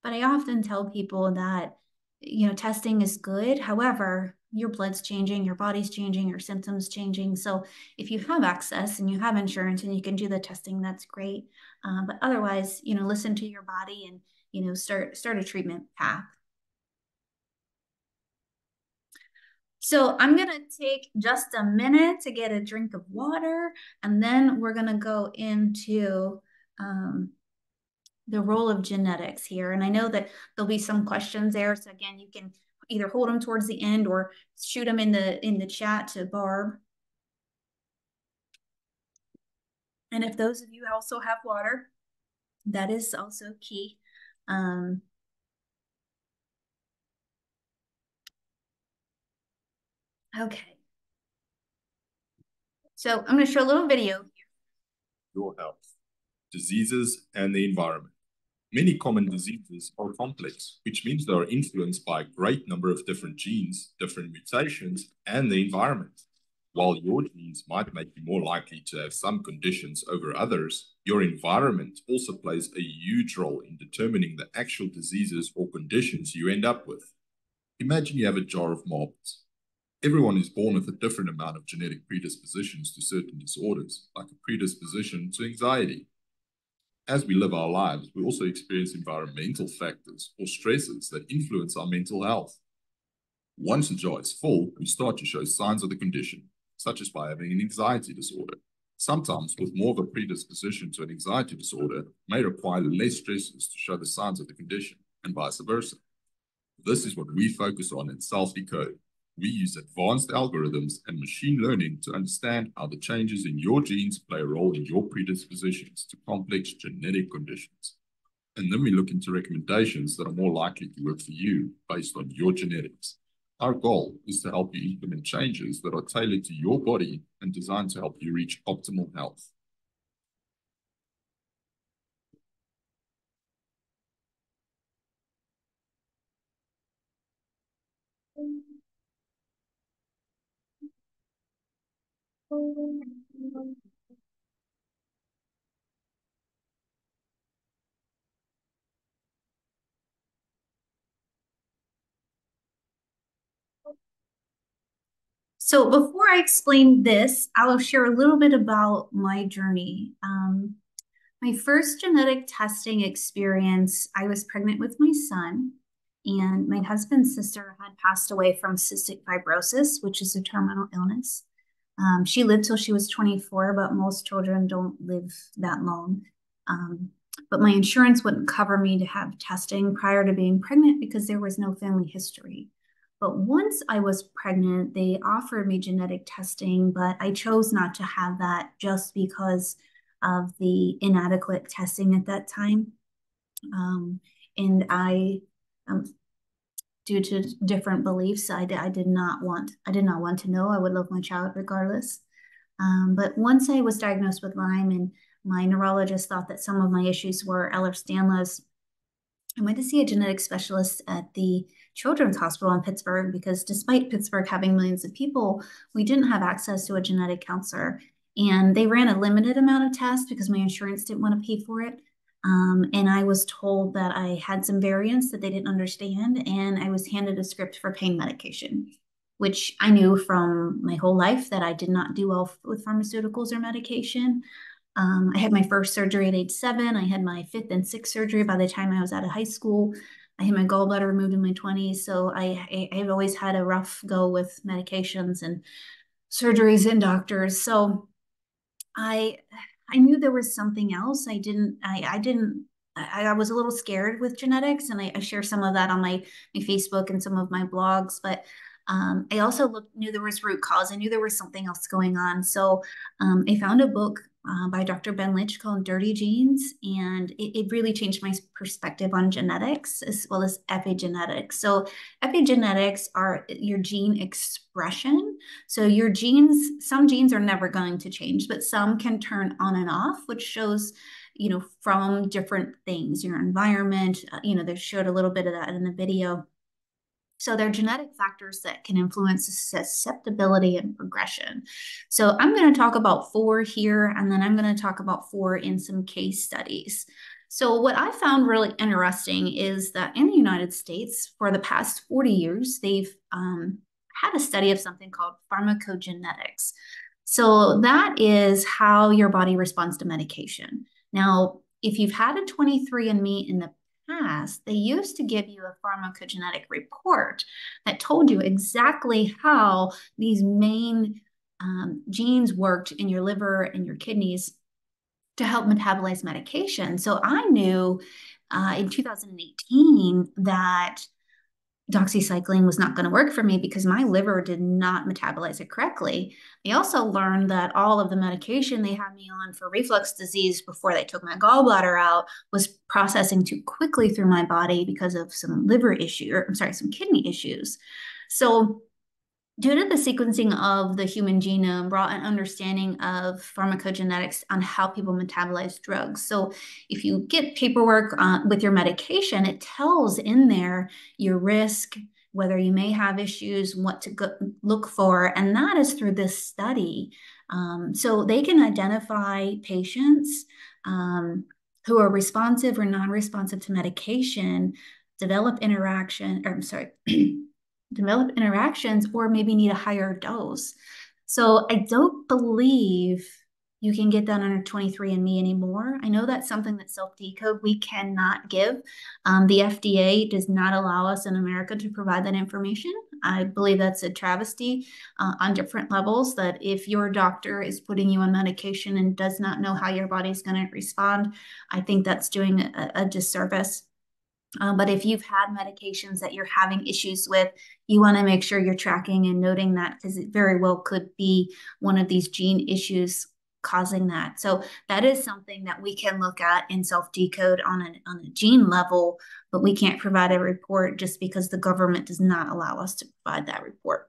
But I often tell people that, you know, testing is good. However, your blood's changing, your body's changing, your symptoms changing. So if you have access and you have insurance and you can do the testing, that's great. Uh, but otherwise, you know, listen to your body and you know start start a treatment path. So I'm gonna take just a minute to get a drink of water, and then we're gonna go into um, the role of genetics here. And I know that there'll be some questions there. So again, you can either hold them towards the end or shoot them in the in the chat to Barb. And if those of you also have water, that is also key. Um, okay. So I'm going to show a little video. Your health, diseases, and the environment. Many common diseases are complex, which means they are influenced by a great number of different genes, different mutations, and the environment. While your genes might make you more likely to have some conditions over others, your environment also plays a huge role in determining the actual diseases or conditions you end up with. Imagine you have a jar of marbles. Everyone is born with a different amount of genetic predispositions to certain disorders, like a predisposition to anxiety, as we live our lives, we also experience environmental factors or stresses that influence our mental health. Once the jar is full, we start to show signs of the condition, such as by having an anxiety disorder. Sometimes, with more of a predisposition to an anxiety disorder, may require less stresses to show the signs of the condition, and vice versa. This is what we focus on in Self Decode, we use advanced algorithms and machine learning to understand how the changes in your genes play a role in your predispositions to complex genetic conditions. And then we look into recommendations that are more likely to work for you based on your genetics. Our goal is to help you implement changes that are tailored to your body and designed to help you reach optimal health. So before I explain this, I'll share a little bit about my journey. Um, my first genetic testing experience, I was pregnant with my son, and my husband's sister had passed away from cystic fibrosis, which is a terminal illness. Um, she lived till she was 24, but most children don't live that long. Um, but my insurance wouldn't cover me to have testing prior to being pregnant because there was no family history. But once I was pregnant, they offered me genetic testing, but I chose not to have that just because of the inadequate testing at that time. Um, and I, um, due to different beliefs, I, I did not want I did not want to know. I would love my child regardless. Um, but once I was diagnosed with Lyme and my neurologist thought that some of my issues were Ehlers-Danlos, I went to see a genetic specialist at the Children's Hospital in Pittsburgh because despite Pittsburgh having millions of people, we didn't have access to a genetic counselor. And they ran a limited amount of tests because my insurance didn't want to pay for it. Um, and I was told that I had some variants that they didn't understand, and I was handed a script for pain medication, which I knew from my whole life that I did not do well with pharmaceuticals or medication. Um, I had my first surgery at age seven. I had my fifth and sixth surgery by the time I was out of high school. I had my gallbladder removed in my 20s. So I, I, have always had a rough go with medications and surgeries and doctors. So I I knew there was something else. I didn't I, I didn't I, I was a little scared with genetics and I, I share some of that on my, my Facebook and some of my blogs, but um, I also looked, knew there was root cause. I knew there was something else going on. So um, I found a book uh, by Dr. Ben Lynch called Dirty Genes, and it, it, really changed my perspective on genetics as well as epigenetics. So epigenetics are your gene expression. So your genes, some genes are never going to change, but some can turn on and off, which shows you know from different things your environment uh, you know they showed a little bit of that in the video so there are genetic factors that can influence susceptibility and progression. So I'm going to talk about four here, and then I'm going to talk about four in some case studies. So what I found really interesting is that in the United States, for the past 40 years, they've um, had a study of something called pharmacogenetics. So that is how your body responds to medication. Now, if you've had a 23andMe in the past, they used to give you a pharmacogenetic report that told you exactly how these main um, genes worked in your liver and your kidneys to help metabolize medication. So I knew uh, in 2018 that doxycycline was not going to work for me because my liver did not metabolize it correctly. I also learned that all of the medication they had me on for reflux disease before they took my gallbladder out was processing too quickly through my body because of some liver issue or I'm sorry, some kidney issues. So due to the sequencing of the human genome brought an understanding of pharmacogenetics on how people metabolize drugs. So if you get paperwork uh, with your medication it tells in there your risk whether you may have issues what to go, look for and that is through this study. Um, so they can identify patients um, who are responsive or non-responsive to medication develop interaction or i'm sorry (clears throat) develop interactions or maybe need a higher dose. So I don't believe you can get that under 23andMe anymore. I know that's something that self decode we cannot give. Um, the FDA does not allow us in America to provide that information. I believe that's a travesty uh, on different levels. That if your doctor is putting you on medication and does not know how your body's going to respond, I think that's doing a, a disservice um, but if you've had medications that you're having issues with, you want to make sure you're tracking and noting that because it very well could be one of these gene issues causing that. So that is something that we can look at and self decode on a, on a gene level, but we can't provide a report just because the government does not allow us to provide that report.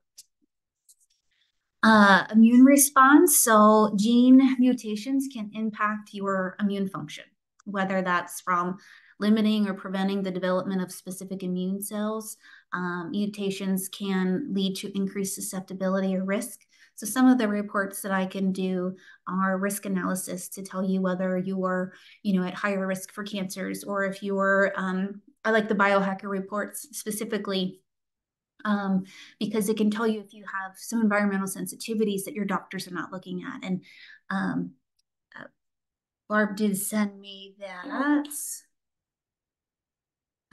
Uh, immune response. So gene mutations can impact your immune function, whether that's from limiting or preventing the development of specific immune cells. Um, mutations can lead to increased susceptibility or risk. So some of the reports that I can do are risk analysis to tell you whether you are, you know, at higher risk for cancers or if you're, um, I like the biohacker reports specifically um, because it can tell you if you have some environmental sensitivities that your doctors are not looking at. And um, uh, Barb did send me that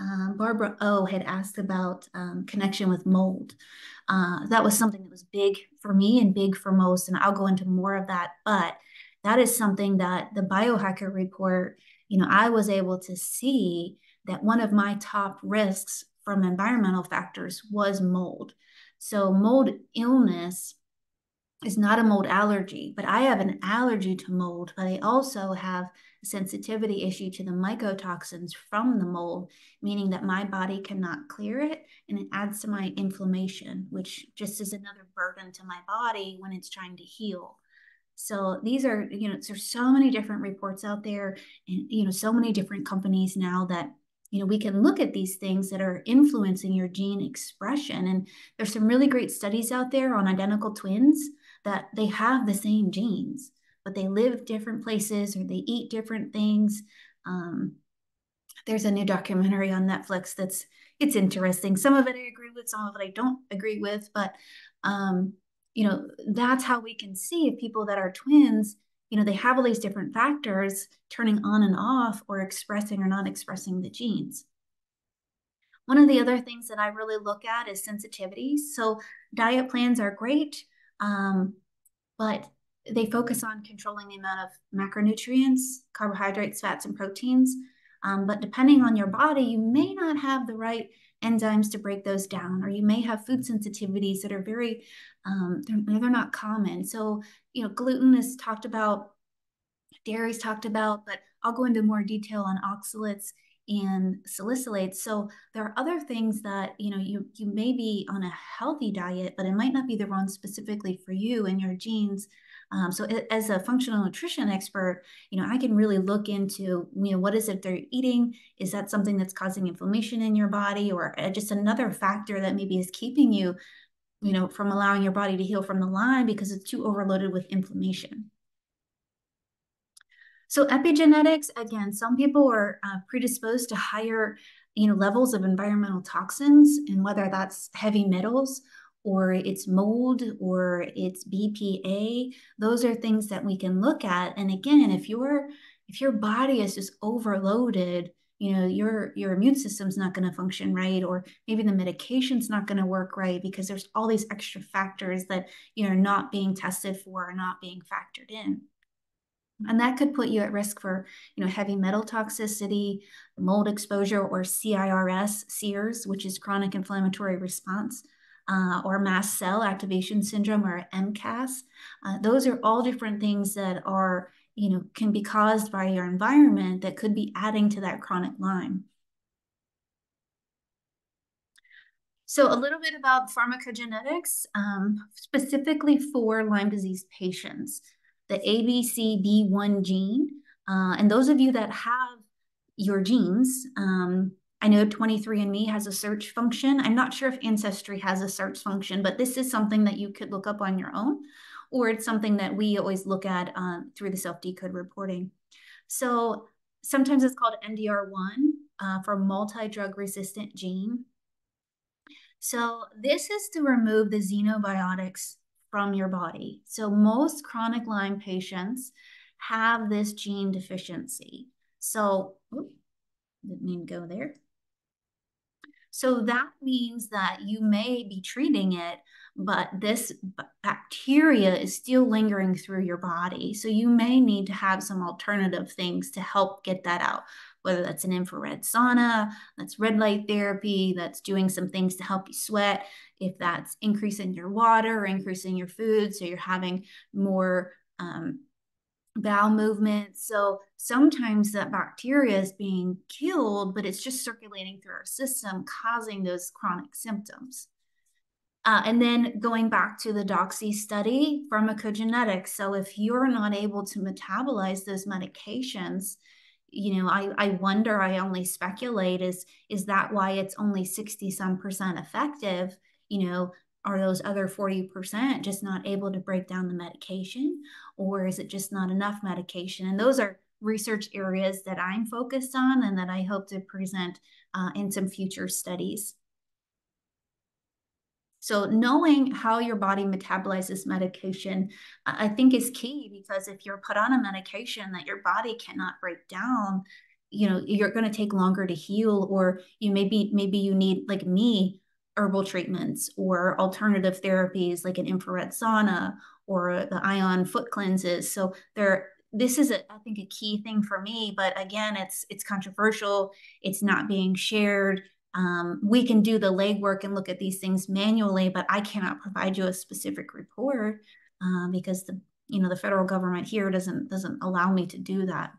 um, Barbara O had asked about um, connection with mold. Uh, that was something that was big for me and big for most, and I'll go into more of that. But that is something that the biohacker report, you know, I was able to see that one of my top risks from environmental factors was mold. So mold illness is not a mold allergy, but I have an allergy to mold, but I also have a sensitivity issue to the mycotoxins from the mold, meaning that my body cannot clear it and it adds to my inflammation, which just is another burden to my body when it's trying to heal. So these are, you know, there's so many different reports out there and, you know, so many different companies now that you know, we can look at these things that are influencing your gene expression. And there's some really great studies out there on identical twins that they have the same genes, but they live different places or they eat different things. Um, there's a new documentary on Netflix that's it's interesting. Some of it I agree with, some of it I don't agree with, but um, you know, that's how we can see if people that are twins, you know, they have all these different factors turning on and off or expressing or not expressing the genes. One of the other things that I really look at is sensitivity. So diet plans are great, um, but they focus on controlling the amount of macronutrients, carbohydrates, fats, and proteins. Um, but depending on your body, you may not have the right enzymes to break those down, or you may have food sensitivities that are very, um, they're, they're not common. So, you know, gluten is talked about, dairy is talked about, but I'll go into more detail on oxalates and salicylates. So there are other things that, you know, you, you may be on a healthy diet, but it might not be the one specifically for you and your genes. Um, so as a functional nutrition expert, you know, I can really look into, you know, what is it they're eating? Is that something that's causing inflammation in your body or uh, just another factor that maybe is keeping you, you know, from allowing your body to heal from the Lyme because it's too overloaded with inflammation. So epigenetics, again, some people are uh, predisposed to higher, you know, levels of environmental toxins, and whether that's heavy metals or it's mold or it's BPA. Those are things that we can look at. And again, if your if your body is just overloaded, you know, your your immune system's not going to function right, or maybe the medication's not going to work right because there's all these extra factors that you know not being tested for or not being factored in. And that could put you at risk for, you know, heavy metal toxicity, mold exposure, or CIRS, CIRS, which is chronic inflammatory response uh, or mast cell activation syndrome or MCAS. Uh, those are all different things that are, you know, can be caused by your environment that could be adding to that chronic Lyme. So a little bit about pharmacogenetics, um, specifically for Lyme disease patients, the ABCB1 gene. Uh, and those of you that have your genes, um, I know 23andMe has a search function. I'm not sure if Ancestry has a search function, but this is something that you could look up on your own, or it's something that we always look at um, through the self-decode reporting. So sometimes it's called MDR1 uh, for multi-drug resistant gene. So this is to remove the xenobiotics from your body. So most chronic Lyme patients have this gene deficiency. So, didn't mean go there. So that means that you may be treating it, but this bacteria is still lingering through your body. So you may need to have some alternative things to help get that out, whether that's an infrared sauna, that's red light therapy, that's doing some things to help you sweat, if that's increasing your water or increasing your food. So you're having more um, bowel movement. So sometimes that bacteria is being killed, but it's just circulating through our system, causing those chronic symptoms. Uh, and then going back to the doxy study, pharmacogenetics. So if you're not able to metabolize those medications, you know, I, I wonder, I only speculate, is, is that why it's only 60 some percent effective? You know, are those other 40% just not able to break down the medication? Or is it just not enough medication? And those are research areas that i'm focused on and that i hope to present uh, in some future studies so knowing how your body metabolizes medication i think is key because if you're put on a medication that your body cannot break down you know you're going to take longer to heal or you maybe maybe you need like me herbal treatments or alternative therapies like an infrared sauna or the ion foot cleanses. So there this is a, I think a key thing for me, but again, it's it's controversial. It's not being shared. Um, we can do the legwork and look at these things manually, but I cannot provide you a specific report uh, because the you know the federal government here doesn't doesn't allow me to do that.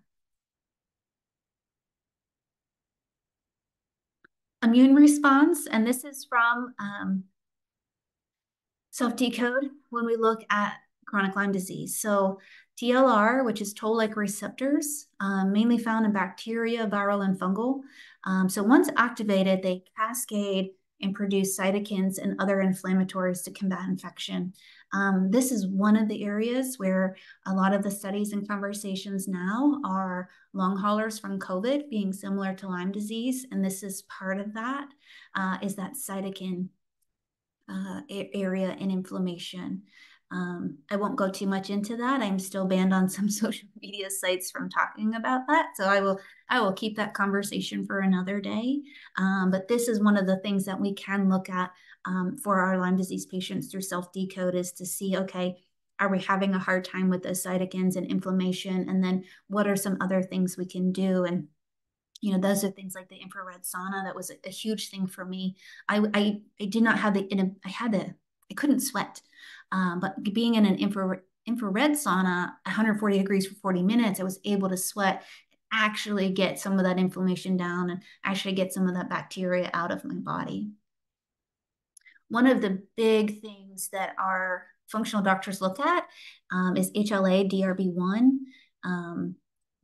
immune response, and this is from um, self-decode when we look at chronic Lyme disease. So TLR, which is toll-like receptors, um, mainly found in bacteria, viral, and fungal. Um, so once activated, they cascade and produce cytokines and other inflammatories to combat infection. Um, this is one of the areas where a lot of the studies and conversations now are long haulers from COVID being similar to Lyme disease. And this is part of that uh, is that cytokine uh, area and inflammation. Um, I won't go too much into that. I'm still banned on some (laughs) social media sites from talking about that. So I will I will keep that conversation for another day. Um, but this is one of the things that we can look at um, for our Lyme disease patients through self-decode is to see, okay, are we having a hard time with the cytokines and inflammation? And then what are some other things we can do? And you know, those are things like the infrared sauna. That was a, a huge thing for me. I, I, I did not have the, in I had the, I couldn't sweat. Um, but being in an infrared, infrared sauna, 140 degrees for 40 minutes, I was able to sweat, actually get some of that inflammation down and actually get some of that bacteria out of my body. One of the big things that our functional doctors look at um, is HLA DRB1. Um,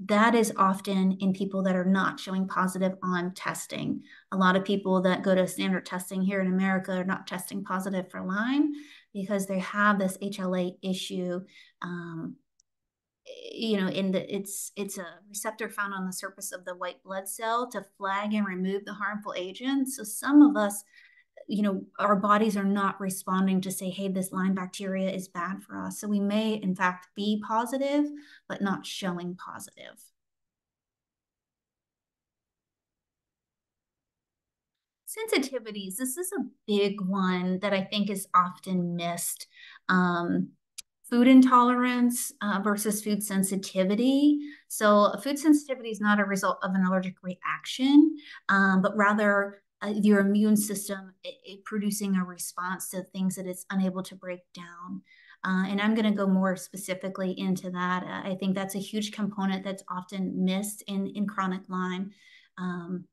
that is often in people that are not showing positive on testing. A lot of people that go to standard testing here in America are not testing positive for Lyme because they have this HLA issue. Um, you know, in the it's it's a receptor found on the surface of the white blood cell to flag and remove the harmful agents. So some of us you know, our bodies are not responding to say, hey, this Lyme bacteria is bad for us. So we may, in fact, be positive, but not showing positive. Sensitivities, this is a big one that I think is often missed. Um, food intolerance uh, versus food sensitivity. So, food sensitivity is not a result of an allergic reaction, um, but rather uh, your immune system it, it producing a response to things that it's unable to break down. Uh, and I'm going to go more specifically into that. Uh, I think that's a huge component that's often missed in, in chronic Lyme. Um,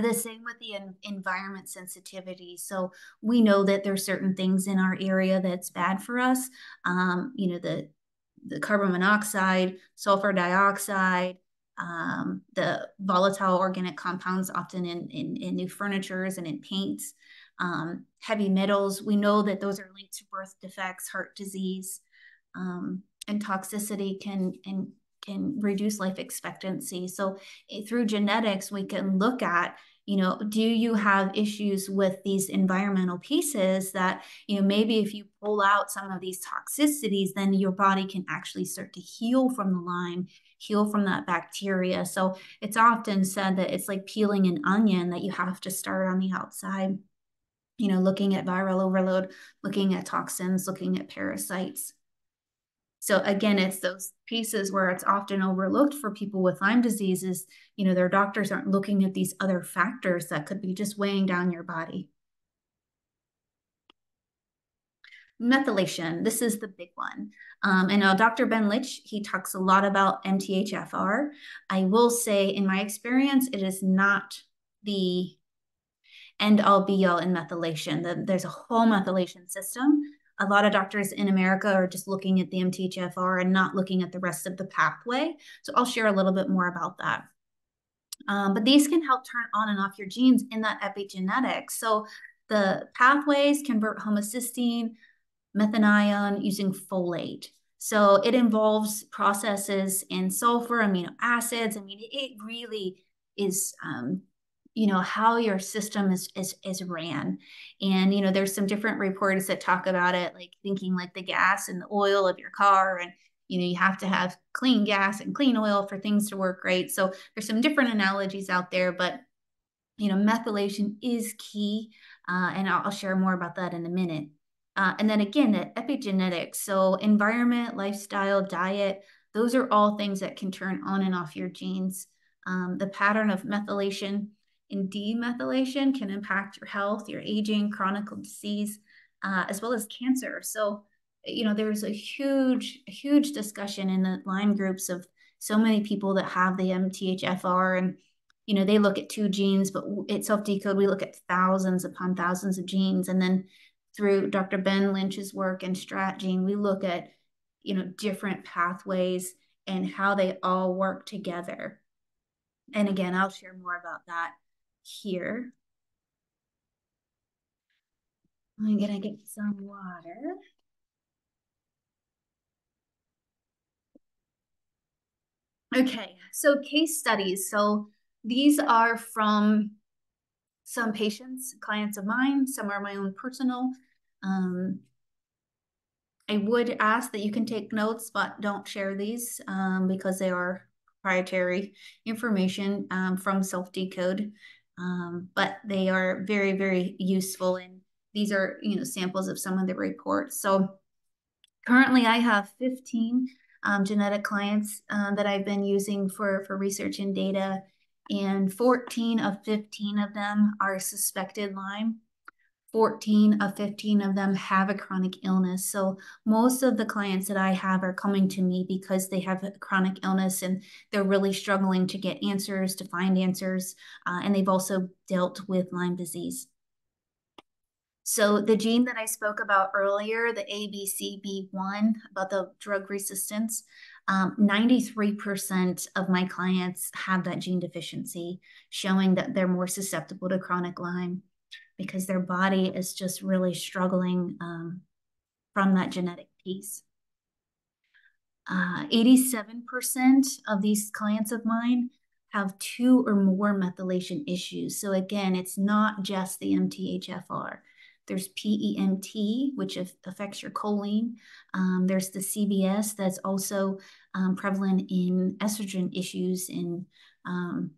the same with the environment sensitivity. So we know that there's certain things in our area that's bad for us. Um, you know, the the carbon monoxide, sulfur dioxide, um, the volatile organic compounds often in, in, in new furnitures and in paints, um, heavy metals. We know that those are linked to birth defects, heart disease, um, and toxicity can, can, can reduce life expectancy. So eh, through genetics, we can look at you know do you have issues with these environmental pieces that you know maybe if you pull out some of these toxicities then your body can actually start to heal from the lyme heal from that bacteria. So it's often said that it's like peeling an onion that you have to start on the outside, you know, looking at viral overload, looking at toxins, looking at parasites. So again, it's those pieces where it's often overlooked for people with Lyme disease is, you know, their doctors aren't looking at these other factors that could be just weighing down your body. methylation. This is the big one. Um, and now Dr. Ben Lynch, he talks a lot about MTHFR. I will say, in my experience, it is not the end all be all in methylation. The, there's a whole methylation system. A lot of doctors in America are just looking at the MTHFR and not looking at the rest of the pathway. So I'll share a little bit more about that. Um, but these can help turn on and off your genes in that epigenetics. So the pathways convert homocysteine, methionine using folate. So it involves processes in sulfur, amino acids. I mean, it really is, um, you know, how your system is, is, is ran. And, you know, there's some different reports that talk about it, like thinking like the gas and the oil of your car. And, you know, you have to have clean gas and clean oil for things to work right. So there's some different analogies out there, but, you know, methylation is key. Uh, and I'll, I'll share more about that in a minute. Uh, and then again, the epigenetics. So environment, lifestyle, diet, those are all things that can turn on and off your genes. Um, the pattern of methylation and demethylation can impact your health, your aging, chronic disease, uh, as well as cancer. So, you know, there's a huge, huge discussion in the Lyme groups of so many people that have the MTHFR and you know they look at two genes but at self decode we look at thousands upon thousands of genes and then through Dr. Ben Lynch's work and StrateGene, we look at, you know, different pathways and how they all work together. And again, I'll share more about that here. I'm gonna get some water. Okay, so case studies. So these are from some patients, clients of mine, some are my own personal. Um, I would ask that you can take notes, but don't share these um, because they are proprietary information um, from Self Decode. Um, but they are very, very useful. And these are, you know, samples of some of the reports. So currently I have 15 um, genetic clients uh, that I've been using for, for research and data. And 14 of 15 of them are suspected Lyme. 14 of 15 of them have a chronic illness. So most of the clients that I have are coming to me because they have a chronic illness and they're really struggling to get answers, to find answers, uh, and they've also dealt with Lyme disease. So the gene that I spoke about earlier, the ABCB1, about the drug resistance, 93% um, of my clients have that gene deficiency, showing that they're more susceptible to chronic Lyme because their body is just really struggling um, from that genetic piece. 87% uh, of these clients of mine have two or more methylation issues. So again, it's not just the MTHFR. There's PEMT, which affects your choline. Um, there's the CBS that's also um, prevalent in estrogen issues in um,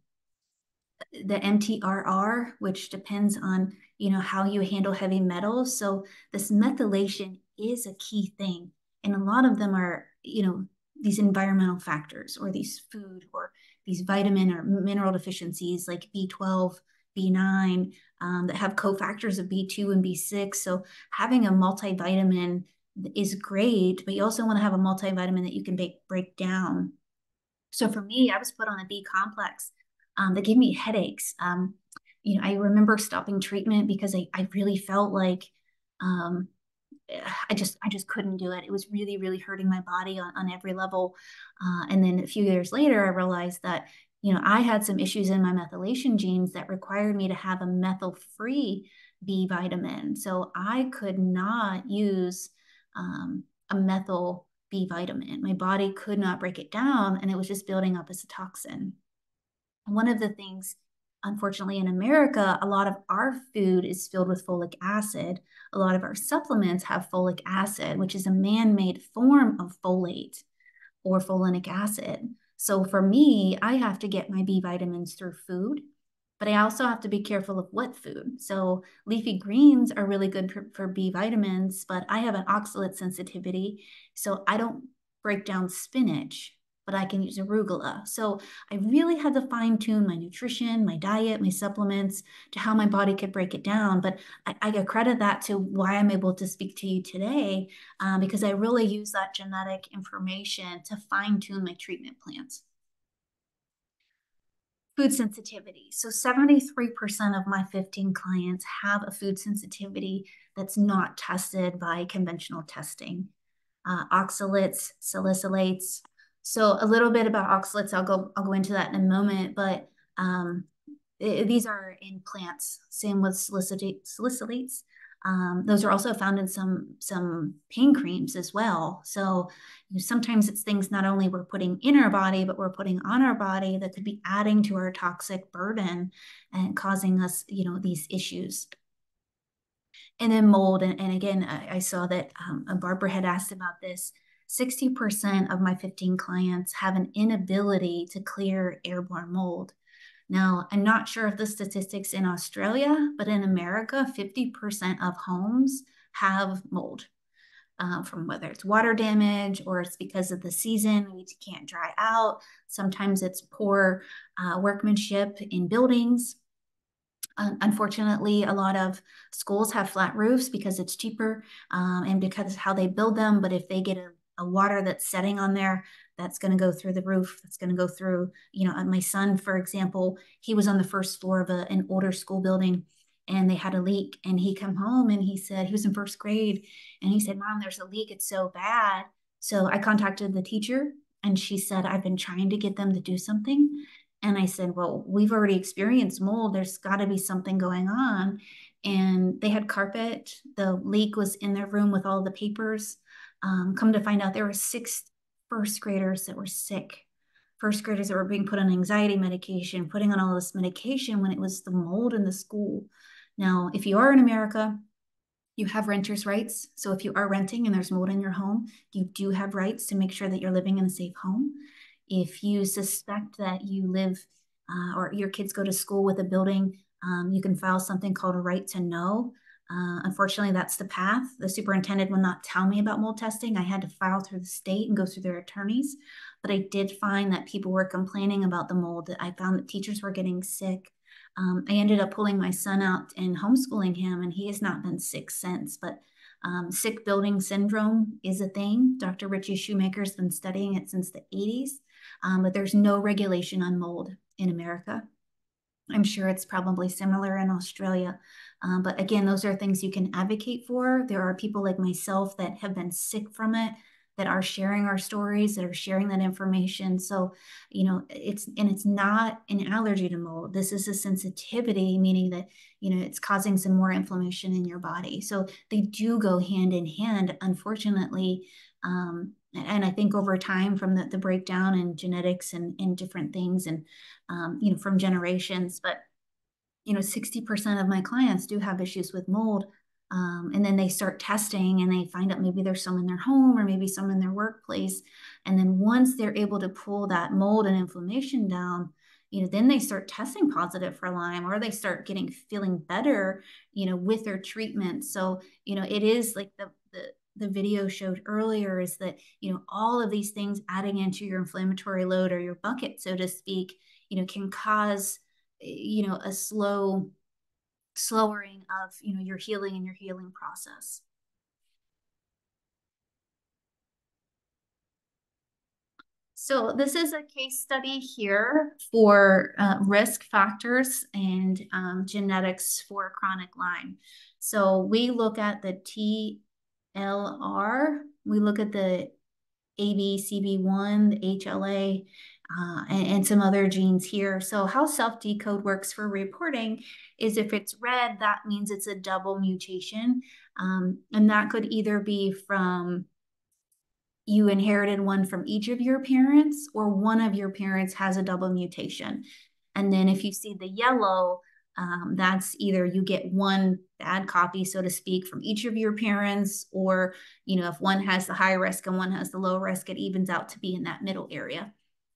the MTRR, which depends on you know how you handle heavy metals. So this methylation is a key thing, and a lot of them are you know these environmental factors or these food or these vitamin or mineral deficiencies like B12, B9 um, that have cofactors of B2 and B6. So having a multivitamin is great, but you also want to have a multivitamin that you can break, break down. So for me, I was put on a B complex um, that gave me headaches. Um, you know, I remember stopping treatment because I, I really felt like um, I just I just couldn't do it. It was really really hurting my body on, on every level. Uh, and then a few years later, I realized that you know I had some issues in my methylation genes that required me to have a methyl free B vitamin. So I could not use um, a methyl B vitamin. My body could not break it down, and it was just building up as a toxin. One of the things, unfortunately, in America, a lot of our food is filled with folic acid. A lot of our supplements have folic acid, which is a man made form of folate or folinic acid. So for me, I have to get my B vitamins through food, but I also have to be careful of what food. So leafy greens are really good for, for B vitamins, but I have an oxalate sensitivity. So I don't break down spinach but I can use arugula. So I really had to fine tune my nutrition, my diet, my supplements to how my body could break it down. But I, I credit that to why I'm able to speak to you today um, because I really use that genetic information to fine tune my treatment plans. Food sensitivity. So 73% of my 15 clients have a food sensitivity that's not tested by conventional testing. Uh, oxalates, salicylates, so a little bit about oxalates, I'll go I'll go into that in a moment, but um, it, these are in plants. Same with salicylates. Um, those are also found in some some pain creams as well. So you know, sometimes it's things not only we're putting in our body, but we're putting on our body that could be adding to our toxic burden and causing us, you know, these issues. And then mold, and, and again, I, I saw that um, Barbara had asked about this. 60% of my 15 clients have an inability to clear airborne mold. Now, I'm not sure of the statistics in Australia, but in America, 50% of homes have mold. Uh, from whether it's water damage or it's because of the season, we can't dry out. Sometimes it's poor uh, workmanship in buildings. Unfortunately, a lot of schools have flat roofs because it's cheaper um, and because how they build them. But if they get a a water that's setting on there that's going to go through the roof that's going to go through you know my son for example he was on the first floor of a, an older school building and they had a leak and he come home and he said he was in first grade and he said mom there's a leak it's so bad. So i contacted the teacher and she said i've been trying to get them to do something. And i said well we've already experienced mold there's got to be something going on. And they had carpet the leak was in their room with all the papers um, come to find out there were six first graders that were sick first graders that were being put on anxiety medication putting on all this medication when it was the mold in the school now if you are in america You have renter's rights. So if you are renting and there's mold in your home, you do have rights to make sure that you're living in a safe home. If you suspect that you live uh, or your kids go to school with a building, um, you can file something called a right to know. Uh, unfortunately, that's the path. The superintendent will not tell me about mold testing. I had to file through the state and go through their attorneys. But I did find that people were complaining about the mold. I found that teachers were getting sick. Um, I ended up pulling my son out and homeschooling him, and he has not been sick since. But um, sick building syndrome is a thing. Dr. Ritchie Shoemaker's been studying it since the 80s, um, but there's no regulation on mold in America. I'm sure it's probably similar in Australia. Um, but again, those are things you can advocate for. There are people like myself that have been sick from it, that are sharing our stories, that are sharing that information. So, you know, it's, and it's not an allergy to mold. This is a sensitivity, meaning that, you know, it's causing some more inflammation in your body. So they do go hand in hand. Unfortunately, um, and I think over time from the, the breakdown in genetics and, and different things and, um, you know, from generations, but, you know, 60% of my clients do have issues with mold. Um, and then they start testing and they find out maybe there's some in their home or maybe some in their workplace. And then once they're able to pull that mold and inflammation down, you know, then they start testing positive for Lyme or they start getting feeling better, you know, with their treatment. So, you know, it is like the, the, video showed earlier is that you know all of these things adding into your inflammatory load or your bucket so to speak you know can cause you know a slow slowing of you know your healing and your healing process So this is a case study here for uh, risk factors and um, genetics for chronic Lyme. So we look at the T LR. We look at the ABCB1, the HLA, uh, and, and, some other genes here. So how self-decode works for reporting is if it's red, that means it's a double mutation. Um, and that could either be from you inherited one from each of your parents or one of your parents has a double mutation. And then if you see the yellow, um, that's either you get one bad copy, so to speak, from each of your parents, or you know, if one has the high risk and one has the low risk, it evens out to be in that middle area.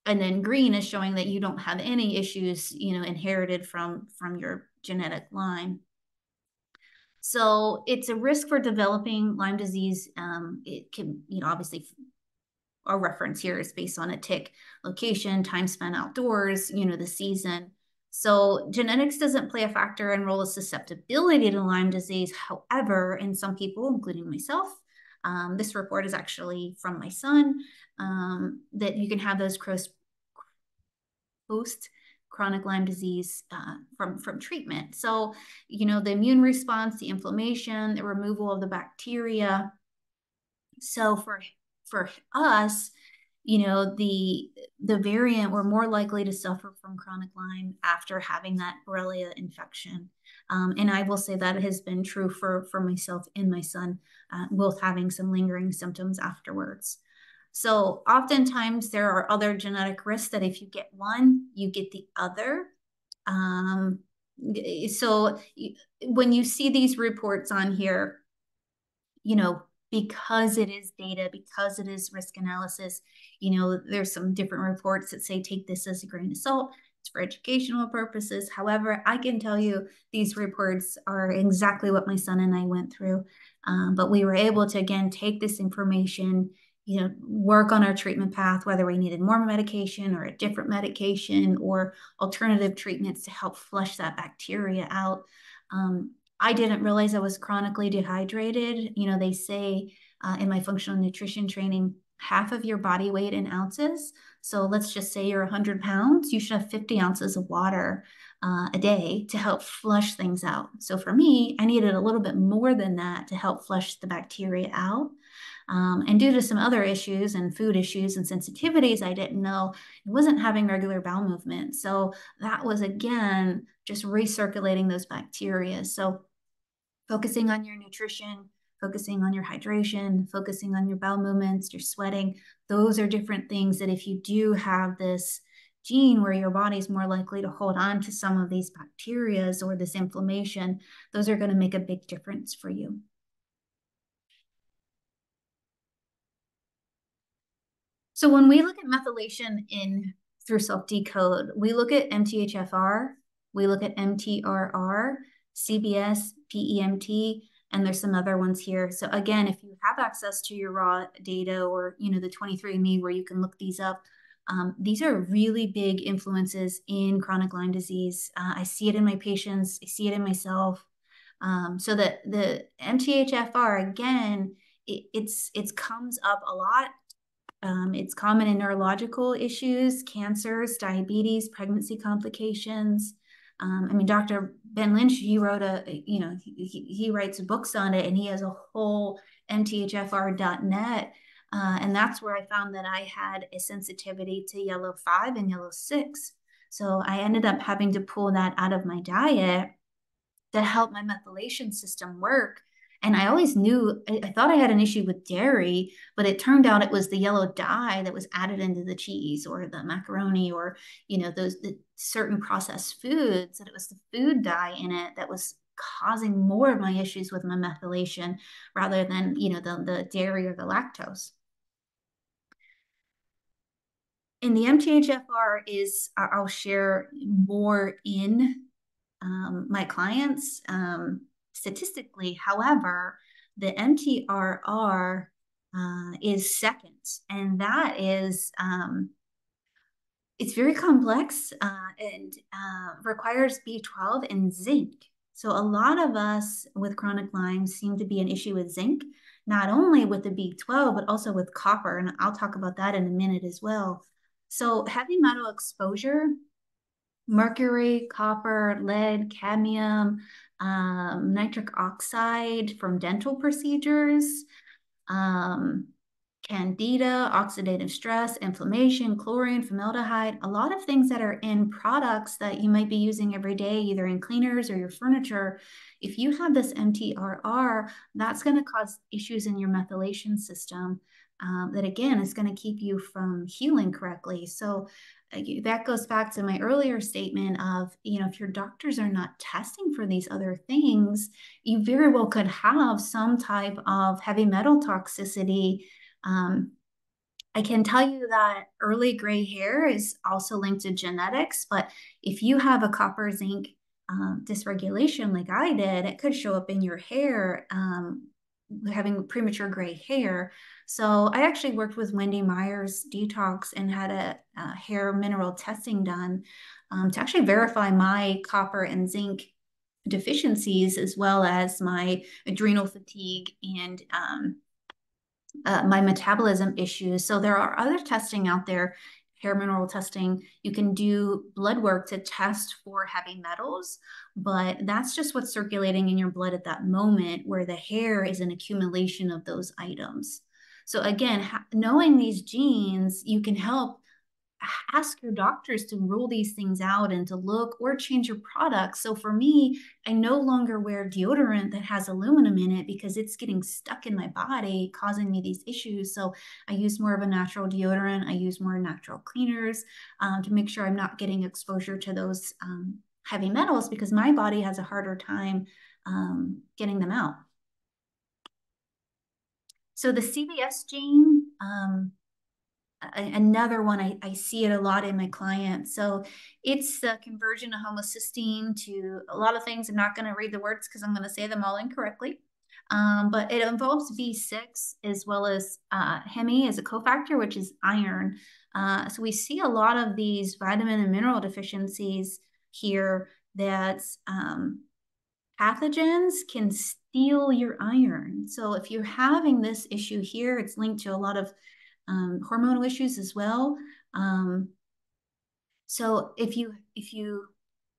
And then green is showing that you don't have any issues, you know, inherited from from your genetic line. So it's a risk for developing Lyme disease. Um, it can, you know, obviously our reference here is based on a tick location, time spent outdoors, you know, the season. So genetics doesn't play a factor in role of susceptibility to Lyme disease. However, in some people, including myself, um, this report is actually from my son, um, that you can have those cross, post chronic Lyme disease uh, from, from treatment. So, you know, the immune response, the inflammation, the removal of the bacteria. So for, for us, you know the the variant we're more likely to suffer from chronic lyme after having that borrelia infection. Um, and i will say that has been true for for myself and my son uh, both having some lingering symptoms afterwards. So oftentimes there are other genetic risks that if you get one you get the other. Um, so when you see these reports on here you know because it is data, because it is risk analysis. You know, there's some different reports that say take this as a grain of salt. It's for educational purposes. However, I can tell you these reports are exactly what my son and I went through. Um, but we were able to, again, take this information, you know, work on our treatment path, whether we needed more medication or a different medication or alternative treatments to help flush that bacteria out. Um, I didn't realize I was chronically dehydrated. You know, they say uh, in my functional nutrition training, half of your body weight in ounces. So let's just say you're 100 pounds, you should have 50 ounces of water uh, a day to help flush things out. So for me, I needed a little bit more than that to help flush the bacteria out. Um, and due to some other issues and food issues and sensitivities, I didn't know I wasn't having regular bowel movement. So that was again just recirculating those bacteria. So focusing on your nutrition, focusing on your hydration, focusing on your bowel movements, your sweating. Those are different things that if you do have this gene where your body is more likely to hold on to some of these bacterias or this inflammation, those are going to make a big difference for you. So when we look at methylation in through self decode, we look at MTHFR, we look at MTRR, CBS, PEMT, and there's some other ones here. So again, if you have access to your raw data or you know the 23andMe where you can look these up, um, these are really big influences in chronic Lyme disease. Uh, I see it in my patients. I see it in myself. Um, so that the MTHFR again, it, it's it comes up a lot. Um, it's common in neurological issues, cancers, diabetes, pregnancy complications. Um, I mean, Dr. Ben Lynch, he wrote a, you know, he, he writes books on it and he has a whole mthfr.net. Uh, and that's where I found that I had a sensitivity to yellow five and yellow six. So I ended up having to pull that out of my diet to help my methylation system work. And I always knew, I, thought I had an issue with dairy, but it turned out it was the yellow dye that was added into the cheese or the macaroni or, you know, those certain processed foods, that it was the food dye in it that was causing more of my issues with my methylation rather than, you know, the, the dairy or the lactose. And the MTHFR is, I'll share more in um, my clients um, statistically. However, the MTRR uh, is second, and that is um, it's very complex uh, and uh, requires B12 and zinc. So a lot of us with chronic Lyme seem to be an issue with zinc, not only with the B12 but also with copper, and I'll talk about that in a minute as well. So heavy metal exposure mercury, copper, lead, cadmium, um, nitric oxide from dental procedures, um, candida, oxidative stress, inflammation, chlorine, formaldehyde, a lot of things that are in products that you might be using every day, either in cleaners or your furniture. If you have this MTRR, that's going to cause issues in your methylation system. Um, that again is going to keep you from healing correctly. So that goes back to my earlier statement of you know if your doctors are not testing for these other things you very well could have some type of heavy metal toxicity. Um, i can tell you that early gray hair is also linked to genetics but if you have a copper zinc um, dysregulation like i did it could show up in your hair um, having premature gray hair. So I actually worked with Wendy Myers Detox and had a, a hair mineral testing done um, to actually verify my copper and zinc deficiencies as well as my adrenal fatigue and um, uh, my metabolism issues. So there are other testing out there hair mineral testing. You can do blood work to test for heavy metals, but that's just what's circulating in your blood at that moment, where the hair is an accumulation of those items. So, again, knowing these genes, you can help ask your doctors to rule these things out and to look or change your products. So for me, I no longer wear deodorant that has aluminum in it because it's getting stuck in my body, causing me these issues. So I use more of a natural deodorant. I use more natural cleaners um, to make sure I'm not getting exposure to those um, heavy metals because my body has a harder time um, getting them out. So the CBS gene, um, another one I, I see it a lot in my clients. So it's the conversion of homocysteine to a lot of things. I'm not going to read the words because i'm going to say them all incorrectly. Um, but it involves b6 as well as uh, hemi as a cofactor which is iron. Uh, so we see a lot of these vitamin and mineral deficiencies here that um, pathogens can steal your iron. So if you're having this issue here it's linked to a lot of um, hormonal issues as well. Um, so if you if you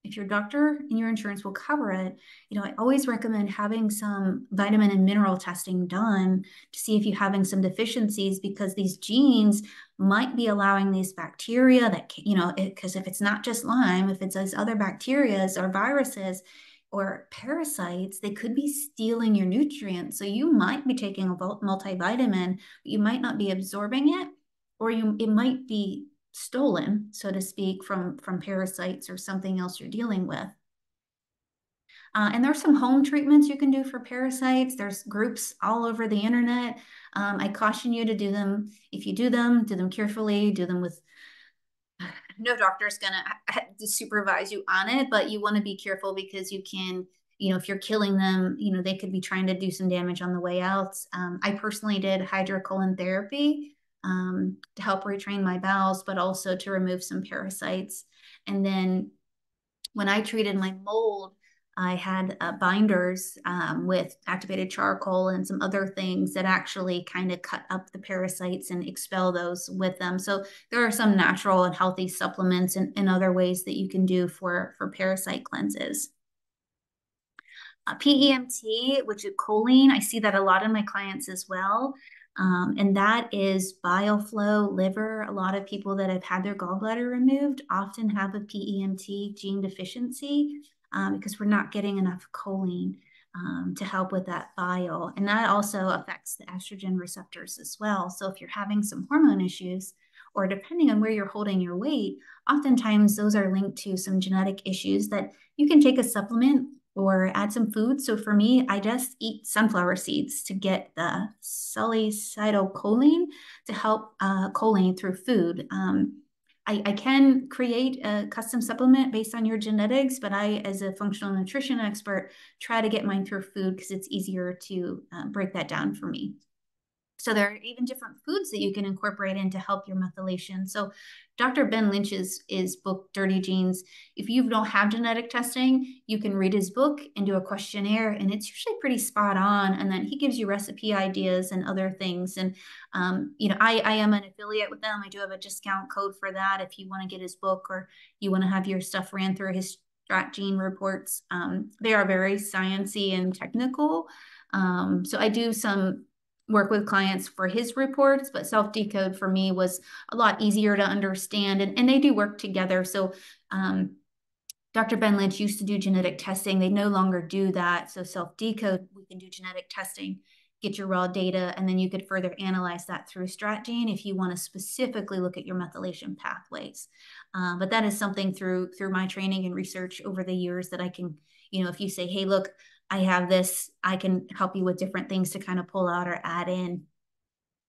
if your doctor and your insurance will cover it, you know, I always recommend having some vitamin and mineral testing done to see if you're having some deficiencies because these genes might be allowing these bacteria that, you know, because if it's not just Lyme, if it's those other bacterias or viruses, or parasites, they could be stealing your nutrients. So you might be taking a multivitamin, but you might not be absorbing it, or you it might be stolen, so to speak, from from parasites or something else you're dealing with. Uh, and there's some home treatments you can do for parasites. There's groups all over the internet. Um, I caution you to do them. If you do them, do them carefully, do them with no doctor is going to supervise you on it, but you want to be careful because you can, you know, if you're killing them, you know, they could be trying to do some damage on the way out. Um, I personally did hydrocolon therapy um, to help retrain my bowels, but also to remove some parasites. And then when I treated my mold, I had uh, binders um, with activated charcoal and some other things that actually kind of cut up the parasites and expel those with them. So there are some natural and healthy supplements and, and other ways that you can do for, for parasite cleanses. Uh, PEMT, which is choline, I see that a lot in my clients as well. Um, and that is bile flow, liver. A lot of people that have had their gallbladder removed often have a PEMT gene deficiency um, because we're not getting enough choline um, to help with that bile. And that also affects the estrogen receptors as well. So if you're having some hormone issues, or depending on where you're holding your weight, oftentimes those are linked to some genetic issues that you can take a supplement or add some food. So for me, I just eat sunflower seeds to get the choline to help uh, choline through food. Um, I, I can create a custom supplement based on your genetics, but I, as a functional nutrition expert, try to get mine through food because it's easier to uh, break that down for me. So there are even different foods that you can incorporate in to help your methylation. So Dr. Ben Lynch's is book Dirty Genes. If you don't have genetic testing, you can read his book and do a questionnaire, and it's usually pretty spot on. And then he gives you recipe ideas and other things. And um, you know, I, I am an affiliate with them. I do have a discount code for that if you want to get his book or you want to have your stuff ran through his StrateGene reports. Um, they are very sciency and technical. Um, so I do some work with clients for his reports, but self decode for me was a lot easier to understand. And, and they do work together. So, um, Dr. Ben Lynch used to do genetic testing. They no longer do that. So, self decode, we can do genetic testing, get your raw data, and then you could further analyze that through StrateGene if you want to specifically look at your methylation pathways. Um, but that is something through through my training and research over the years that I can, you know, if you say, hey, look, I have this, I can help you with different things to kind of pull out or add in.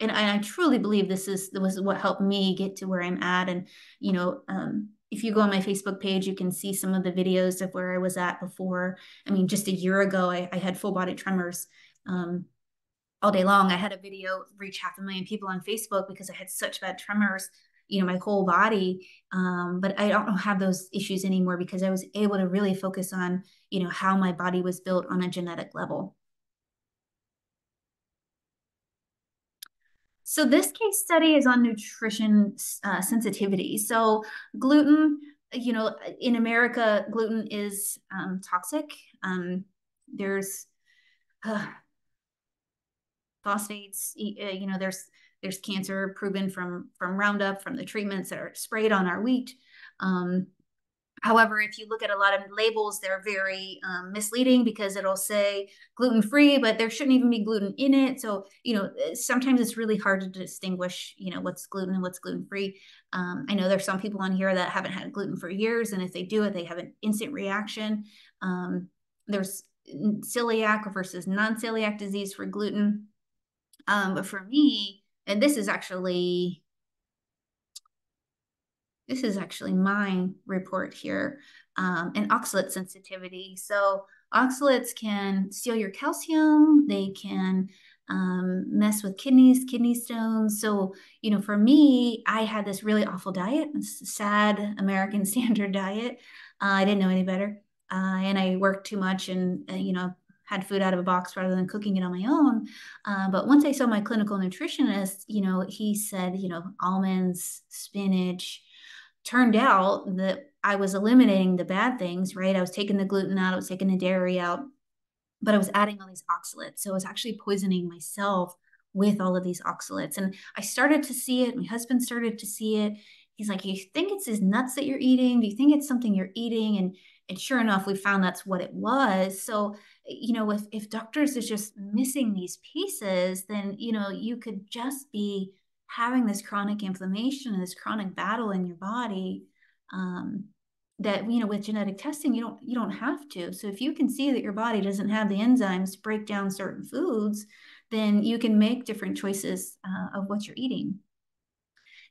And I, I truly believe this is was what helped me get to where I'm at. And, you know, um, if you go on my Facebook page, you can see some of the videos of where I was at before. I mean, just a year ago, I, I had full body tremors um, all day long. I had a video reach half a million people on Facebook because I had such bad tremors you know my whole body um, but i don't have those issues anymore because i was able to really focus on you know how my body was built on a genetic level. So this case study is on nutrition uh, sensitivity. So gluten you know in america gluten is um, toxic. Um, there's uh, phosphates uh, you know there's there's cancer proven from from Roundup, from the treatments that are sprayed on our wheat. Um, However, if you look at a lot of labels, they're very um, misleading because it'll say gluten free, but there shouldn't even be gluten in it. So, you know, eh, sometimes it's really hard to distinguish, you know, what's gluten and what's gluten free. Um, I know there's some people on here that haven't had gluten for years, and if they do it, they have an instant reaction. Um, there's celiac versus non celiac disease for gluten. Um, but for me, and this is actually this is actually my report here, um, an oxalate sensitivity. So oxalates can steal your calcium. They can um, mess with kidneys, kidney stones. So, you know, for me, I had this really awful diet, sad American (laughs) standard diet. Uh, I didn't know any better. Uh, and I worked too much and, uh, you know, had food out of a box rather than cooking it on my own. Uh, but once I saw my clinical nutritionist, you know, he said, you know, almonds, spinach. Turned out that I was eliminating the bad things, right? I was taking the gluten out, I was taking the dairy out, but I was adding all these oxalates. So I was actually poisoning myself with all of these oxalates. And I started to see it. My husband started to see it. He's like, You think it's these nuts that you're eating? Do you think it's something you're eating? And and sure enough, we found that's what it was. So you know, if if doctors is just missing these pieces, then you know you could just be having this chronic inflammation and this chronic battle in your body. Um, that you know with genetic testing you don't you don't have to so if you can see that your body doesn't have the enzymes to break down certain foods then you can make different choices uh, of what you're eating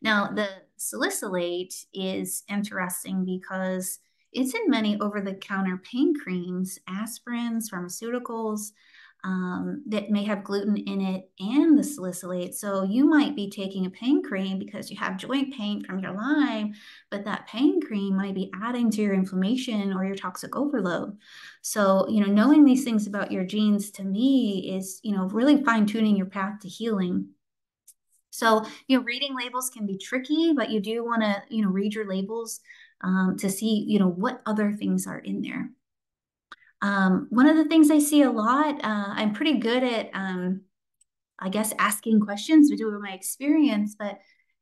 now the salicylate is interesting because it's in many over-the-counter pain creams aspirins pharmaceuticals um, that may have gluten in it and the salicylate. So you might be taking a pain cream because you have joint pain from your Lyme, but that pain cream might be adding to your inflammation or your toxic overload. So, you know, knowing these things about your genes to me is, you know, really fine tuning your path to healing. So, you know, reading labels can be tricky, but you do want to, you know, read your labels um, to see, you know, what other things are in there. Um, one of the things I see a lot, uh, I'm pretty good at, um, I guess, asking questions due my experience, but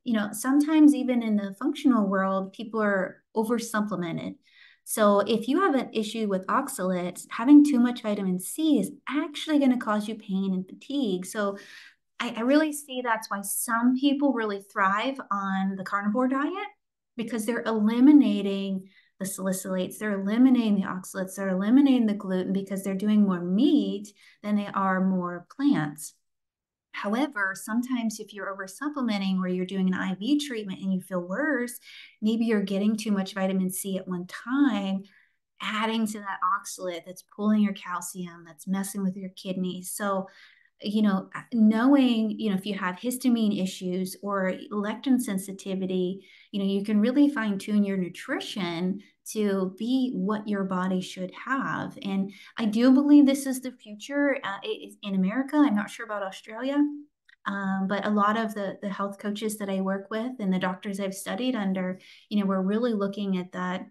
you know, sometimes even in the functional world, people are over supplemented. So if you have an issue with oxalates, having too much vitamin C is actually going to cause you pain and fatigue. So I, I really see that's why some people really thrive on the carnivore diet because they're eliminating the salicylates, they're eliminating the oxalates, they're eliminating the gluten because they're doing more meat than they are more plants. However, sometimes if you're over supplementing or you're doing an IV treatment and you feel worse, maybe you're getting too much vitamin C at one time, adding to that oxalate that's pulling your calcium, that's messing with your kidneys. So you know, knowing, you know, if you have histamine issues or lectin sensitivity, you know, you can really fine tune your nutrition to be what your body should have. And I do believe this is the future uh, in America. I'm not sure about Australia. Um, but a lot of the, the health coaches that I work with and the doctors I've studied under, you know, we're really looking at that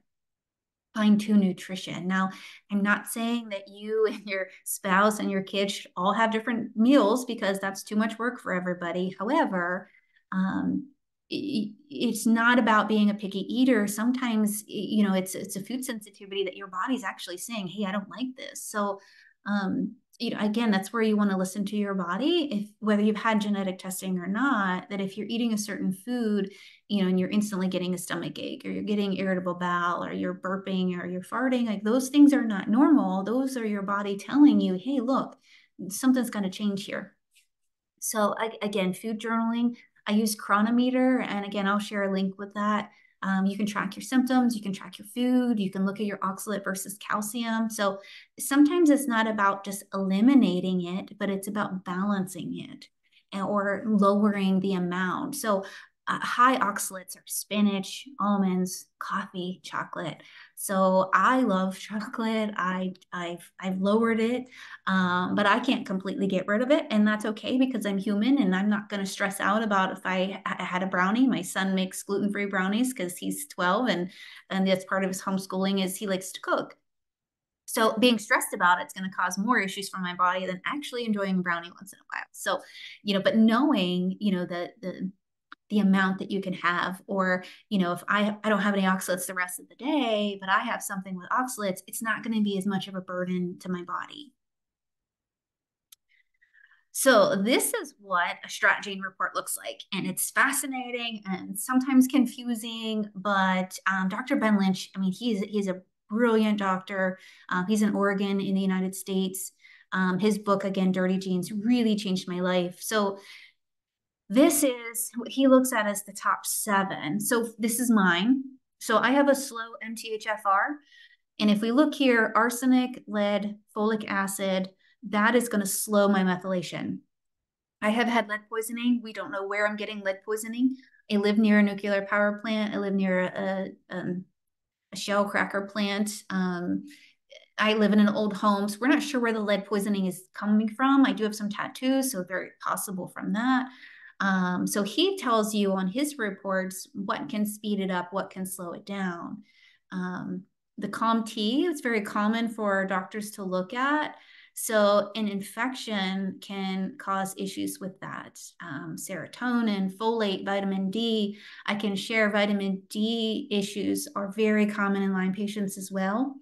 fine tune nutrition. Now, I'm not saying that you (laughs) and your spouse and your kids should all have different meals because that's too much work for everybody. However, um, it's not about being a picky eater. Sometimes, you know, it's it's a food sensitivity that your body's actually saying, "Hey, I don't like this." So, um, you know, again, that's where you want to listen to your body. If whether you've had genetic testing or not, that if you're eating a certain food, you know, and you're instantly getting a stomach ache or you're getting irritable bowel or you're burping or you're farting, like those things are not normal. Those are your body telling you, hey, look, something's going to change here. So I, again, food journaling. I use Cronometer and again, I'll share a link with that. Um, you can track your symptoms, you can track your food, you can look at your oxalate versus calcium. So sometimes it's not about just eliminating it, but it's about balancing it or lowering the amount. So uh, high oxalates are spinach, almonds, coffee, chocolate. So I love chocolate. I I've I've lowered it, um, but I can't completely get rid of it, and that's okay because I'm human and I'm not going to stress out about if I, I had a brownie. My son makes gluten free brownies because he's 12, and and that's part of his homeschooling is he likes to cook. So being stressed about it's going to cause more issues for my body than actually enjoying a brownie once in a while. So, you know, but knowing, you know, the the the amount that you can have or you know if i i don't have any oxalates the rest of the day but i have something with oxalates it's not going to be as much of a burden to my body. So this is what a StrateGene report looks like and it's fascinating and sometimes confusing but um, dr ben lynch i mean he's he's a brilliant doctor um, he's in oregon in the united states. Um, his book again dirty genes really changed my life. So this is what he looks at as the top seven. So this is mine. So I have a slow MTHFR. And if we look here, arsenic, lead, folic acid, that is going to slow my methylation. I have had lead poisoning. We don't know where I'm getting lead poisoning. I live near a nuclear power plant. I live near a, um, a shell cracker plant. Um, I live in an old home, so we're not sure where the lead poisoning is coming from. I do have some tattoos, so very possible from that. Um, so he tells you on his reports what can speed it up, what can slow it down. Um, the COMT is very common for doctors to look at. So an infection can cause issues with that. Um, serotonin, folate, vitamin D. I can share vitamin D issues are very common in Lyme patients as well.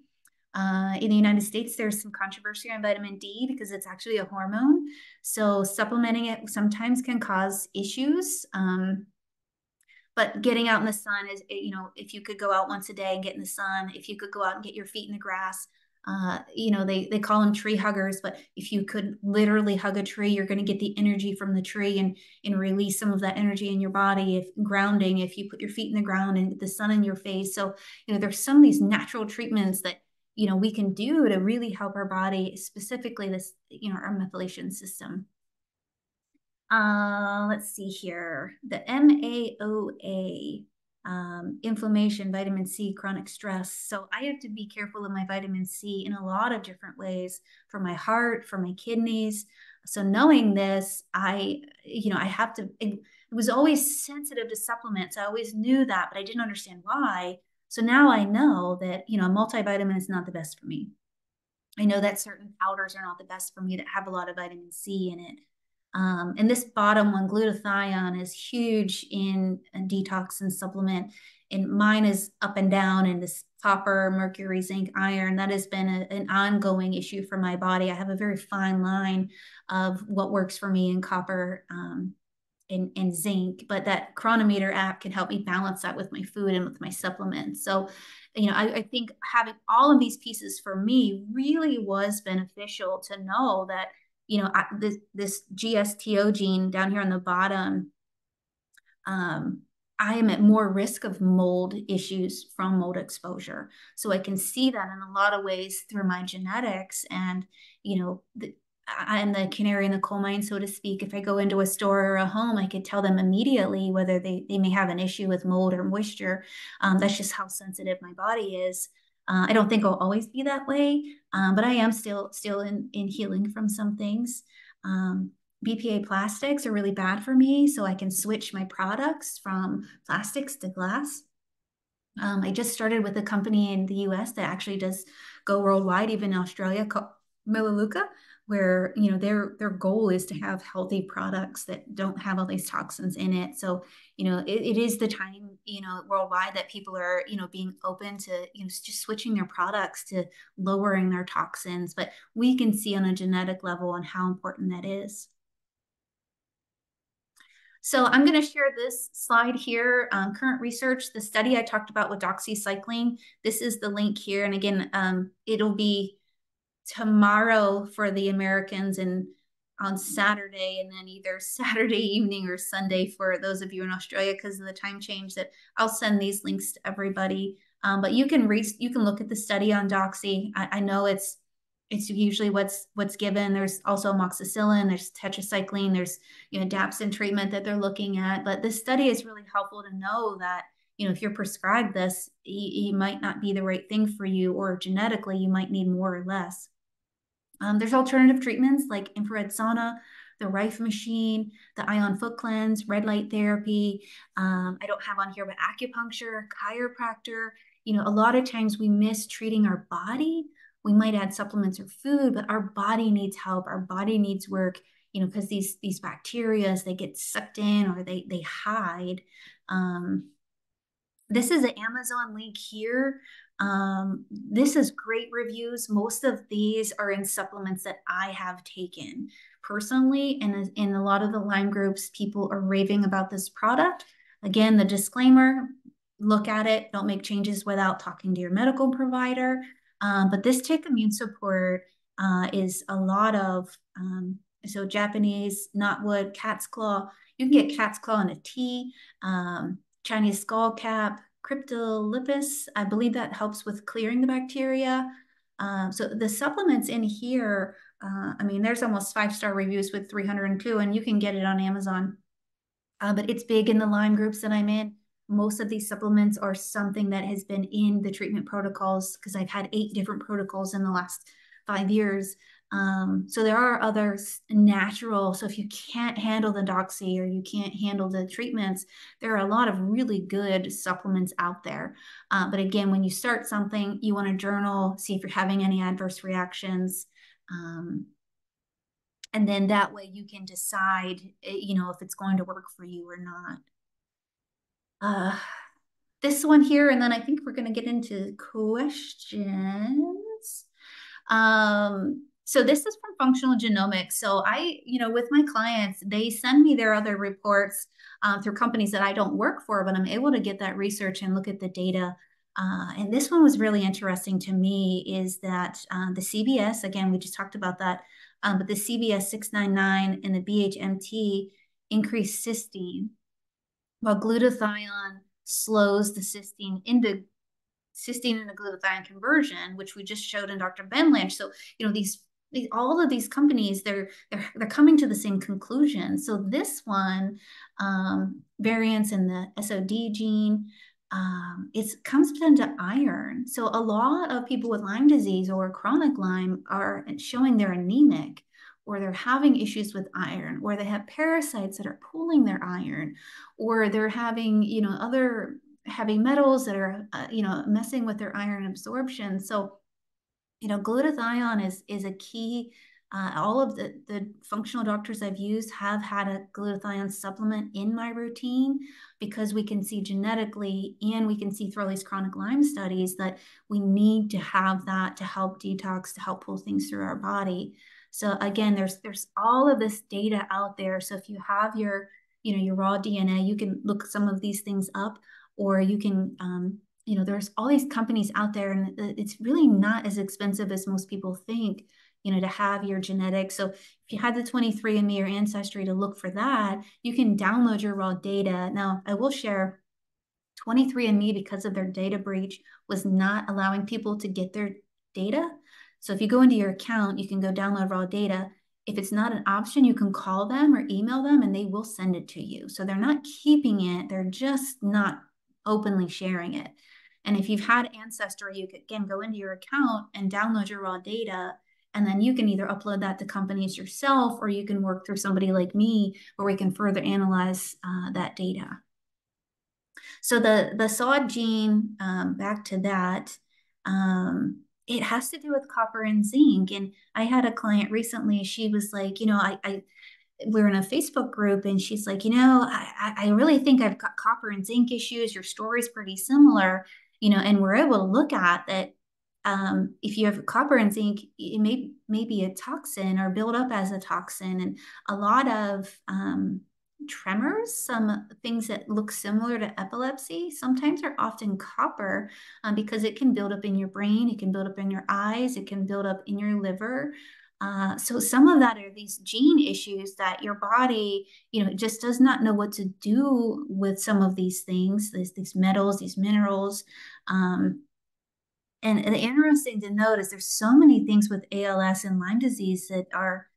Uh, in the United States, there's some controversy on vitamin D because it's actually a hormone. So supplementing it sometimes can cause issues. Um, but getting out in the sun is, you know, if you could go out once a day and get in the sun, if you could go out and get your feet in the grass, uh, you know, they, they call them tree huggers, but if you could literally hug a tree, you're going to get the energy from the tree and, and release some of that energy in your body. If grounding, if you put your feet in the ground and the sun in your face. So, you know, there's some of these natural treatments that, you know, we can do to really help our body, specifically this, you know, our methylation system. Uh, let's see here. The MAOA um, inflammation, vitamin C, chronic stress. So I have to be careful of my vitamin C in a lot of different ways for my heart, for my kidneys. So knowing this, I, you know, I have to, it, it was always sensitive to supplements. I always knew that, but I didn't understand why. So now I know that, you know, a multivitamin is not the best for me. I know that certain powders are not the best for me that have a lot of vitamin C in it. Um, and this bottom one, glutathione, is huge in a detox and supplement. And mine is up and down, and this copper, mercury, zinc, iron, that has been a, an ongoing issue for my body. I have a very fine line of what works for me in copper um, and, and zinc, but that Cronometer app can help me balance that with my food and with my supplements. So, you know, I, I think having all of these pieces for me really was beneficial to know that you know, I, this this GSTO gene down here on the bottom, um, I am at more risk of mold issues from mold exposure. So I can see that in a lot of ways through my genetics. And, you know, the, I'm the canary in the coal mine, so to speak. If I go into a store or a home, I could tell them immediately whether they, they may have an issue with mold or moisture. Um, that's just how sensitive my body is. Uh, I don't think I'll always be that way, um, but I am still still in in healing from some things. Um, BPA plastics are really bad for me, so I can switch my products from plastics to glass. Um, I just started with a company in the U.S. that actually does go worldwide, even in Australia, called Melaleuca, where you know their their goal is to have healthy products that don't have all these toxins in it so you know it, it is the time you know worldwide that people are you know being open to you know just switching their products to lowering their toxins but we can see on a genetic level on how important that is so I'm going to share this slide here. Um, current research, the study I talked about with doxycycline. This is the link here. And again, um, it'll be tomorrow for the Americans and on Saturday and then either (laughs) Saturday evening or Sunday for those of you in Australia because of the time change that I'll send these links to everybody. Um, but you can read, you can look at the study on Doxy. I, I, know it's it's usually what's what's given. There's also amoxicillin, there's tetracycline, there's you know dapsone treatment that they're looking at. But this study is really helpful to know that you know if you're prescribed this, it, it might not be the right thing for you, or genetically you might need more or less. Um, there's alternative treatments like infrared sauna, the Rife machine, the ion foot cleanse, red light therapy. Um, I don't have on here, but acupuncture, chiropractor. You know, a lot of times we miss treating our body. We might add supplements or food, but our body needs help. Our body needs work. You know, because these these bacterias they get sucked in or they they hide. Um, this is an Amazon link here um, this is great reviews. Most of these are in supplements that I have taken personally. And in a lot of the Lyme groups, people are raving about this product. Again, the disclaimer look at it, don't make changes without talking to your medical provider. Um, but this tick immune support uh, is a lot of, um, so Japanese, knotweed, cat's claw. You can get cat's claw in a tea, um, Chinese skull cap, cryptolepis. I believe that helps with clearing the bacteria. Um, so the supplements in here, uh, I mean, there's almost five star reviews with 302, and you can get it on Amazon. Uh, but it's big in the Lyme groups that I'm in. Most of these supplements are something that has been in the treatment protocols because I've had eight different protocols in the last five years. Um, so there are others natural. So if you can't handle the doxy or you can't handle the treatments, there are a lot of really good supplements out there. Uh, but again, when you start something, you want to journal, see if you're having any adverse reactions. Um, and then that way you can decide, eh, you know, if it's going to work for you or not. Uh, this one here, and then I think we're going to get into questions. Um, So this is from functional genomics. So I, you know, with my clients, they send me their other reports uh, through companies that I don't work for, but I'm able to get that research and look at the data. Uh, and this one was really interesting to me is that uh, the CBS, again, we just talked about that, um, but the CBS 699 and the BHMT increase cysteine, while glutathione slows the cysteine into cysteine and the glutathione conversion, which we just showed in Dr. Ben Lynch. So, you know, these all of these companies they're they're they're coming to the same conclusion. So this one, um, variants in the SOD gene, um, it comes down to iron. So a lot of people with Lyme disease or chronic Lyme are showing they're anemic or they're having issues with iron or they have parasites that are pulling their iron or they're having you know other heavy metals that are uh, you know messing with their iron absorption so you know, glutathione is is a key. Uh, all of the, the functional doctors I've used have had a glutathione supplement in my routine because we can see genetically and we can see through all these chronic Lyme studies that we need to have that to help detox, to help pull things through our body. So again, there's there's all of this data out there. So if you have your, you know, your raw DNA, you can look some of these things up, or you can um, you know, there's all these companies out there, and it's really not as expensive as most people think, you know, to have your genetics. So if you had the 23andMe or Ancestry to look for that, you can download your raw data. Now, I will share 23andMe, because of their data breach, was not allowing people to get their data. So if you go into your account, you can go download raw data. If it's not an option, you can call them or email them and they will send it to you. So they're not keeping it, they're just not openly sharing it. And if you've had Ancestry, you can again go into your account and download your raw data. And then you can either upload that to companies yourself or you can work through somebody like me where we can further analyze uh, that data. So the, the SOD gene, um, back to that, um, it has to do with copper and zinc. And I had a client recently, she was like, you know, I, I we're in a Facebook group and she's like, you know, I, I really think I've got copper and zinc issues. Your story's pretty similar you know, and we're able to look at that um, if you have copper and zinc, it may, may be a toxin or build up as a toxin. And a lot of um, tremors, some things that look similar to epilepsy, sometimes are often copper um, because it can build up in your brain, it can build up in your eyes, it can build up in your liver. Uh, so some of that are these gene issues that your body, you know, just does not know what to do with some of these things, these, these metals, these minerals. Um, and, the interesting to note is there's so many things with ALS and Lyme disease that are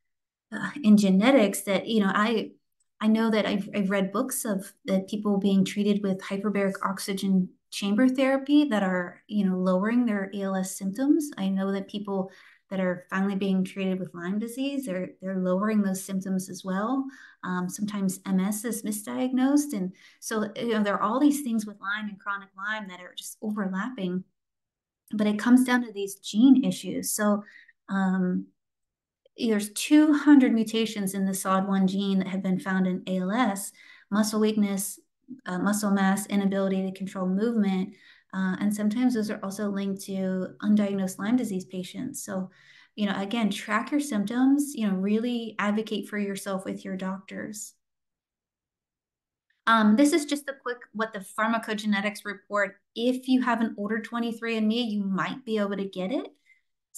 uh, in genetics that, you know, I I know that I've, I've read books of the people being treated with hyperbaric oxygen chamber therapy that are, you know, lowering their ALS symptoms. I know that people that are finally being treated with Lyme disease. They're, they're lowering those symptoms as well. Um, sometimes MS is misdiagnosed. And so, you know, there are all these things with Lyme and chronic Lyme that are just overlapping. But it comes down to these gene issues. So, um, there's 200 mutations in the SOD1 gene that have been found in ALS, muscle weakness, uh, muscle mass, inability to control movement, uh, and sometimes those are also linked to undiagnosed Lyme disease patients. So, you know, again, track your symptoms, you know, really advocate for yourself with your doctors. Um, this is just a quick what the pharmacogenetics report. If you haven't ordered 23andMe, you might be able to get it.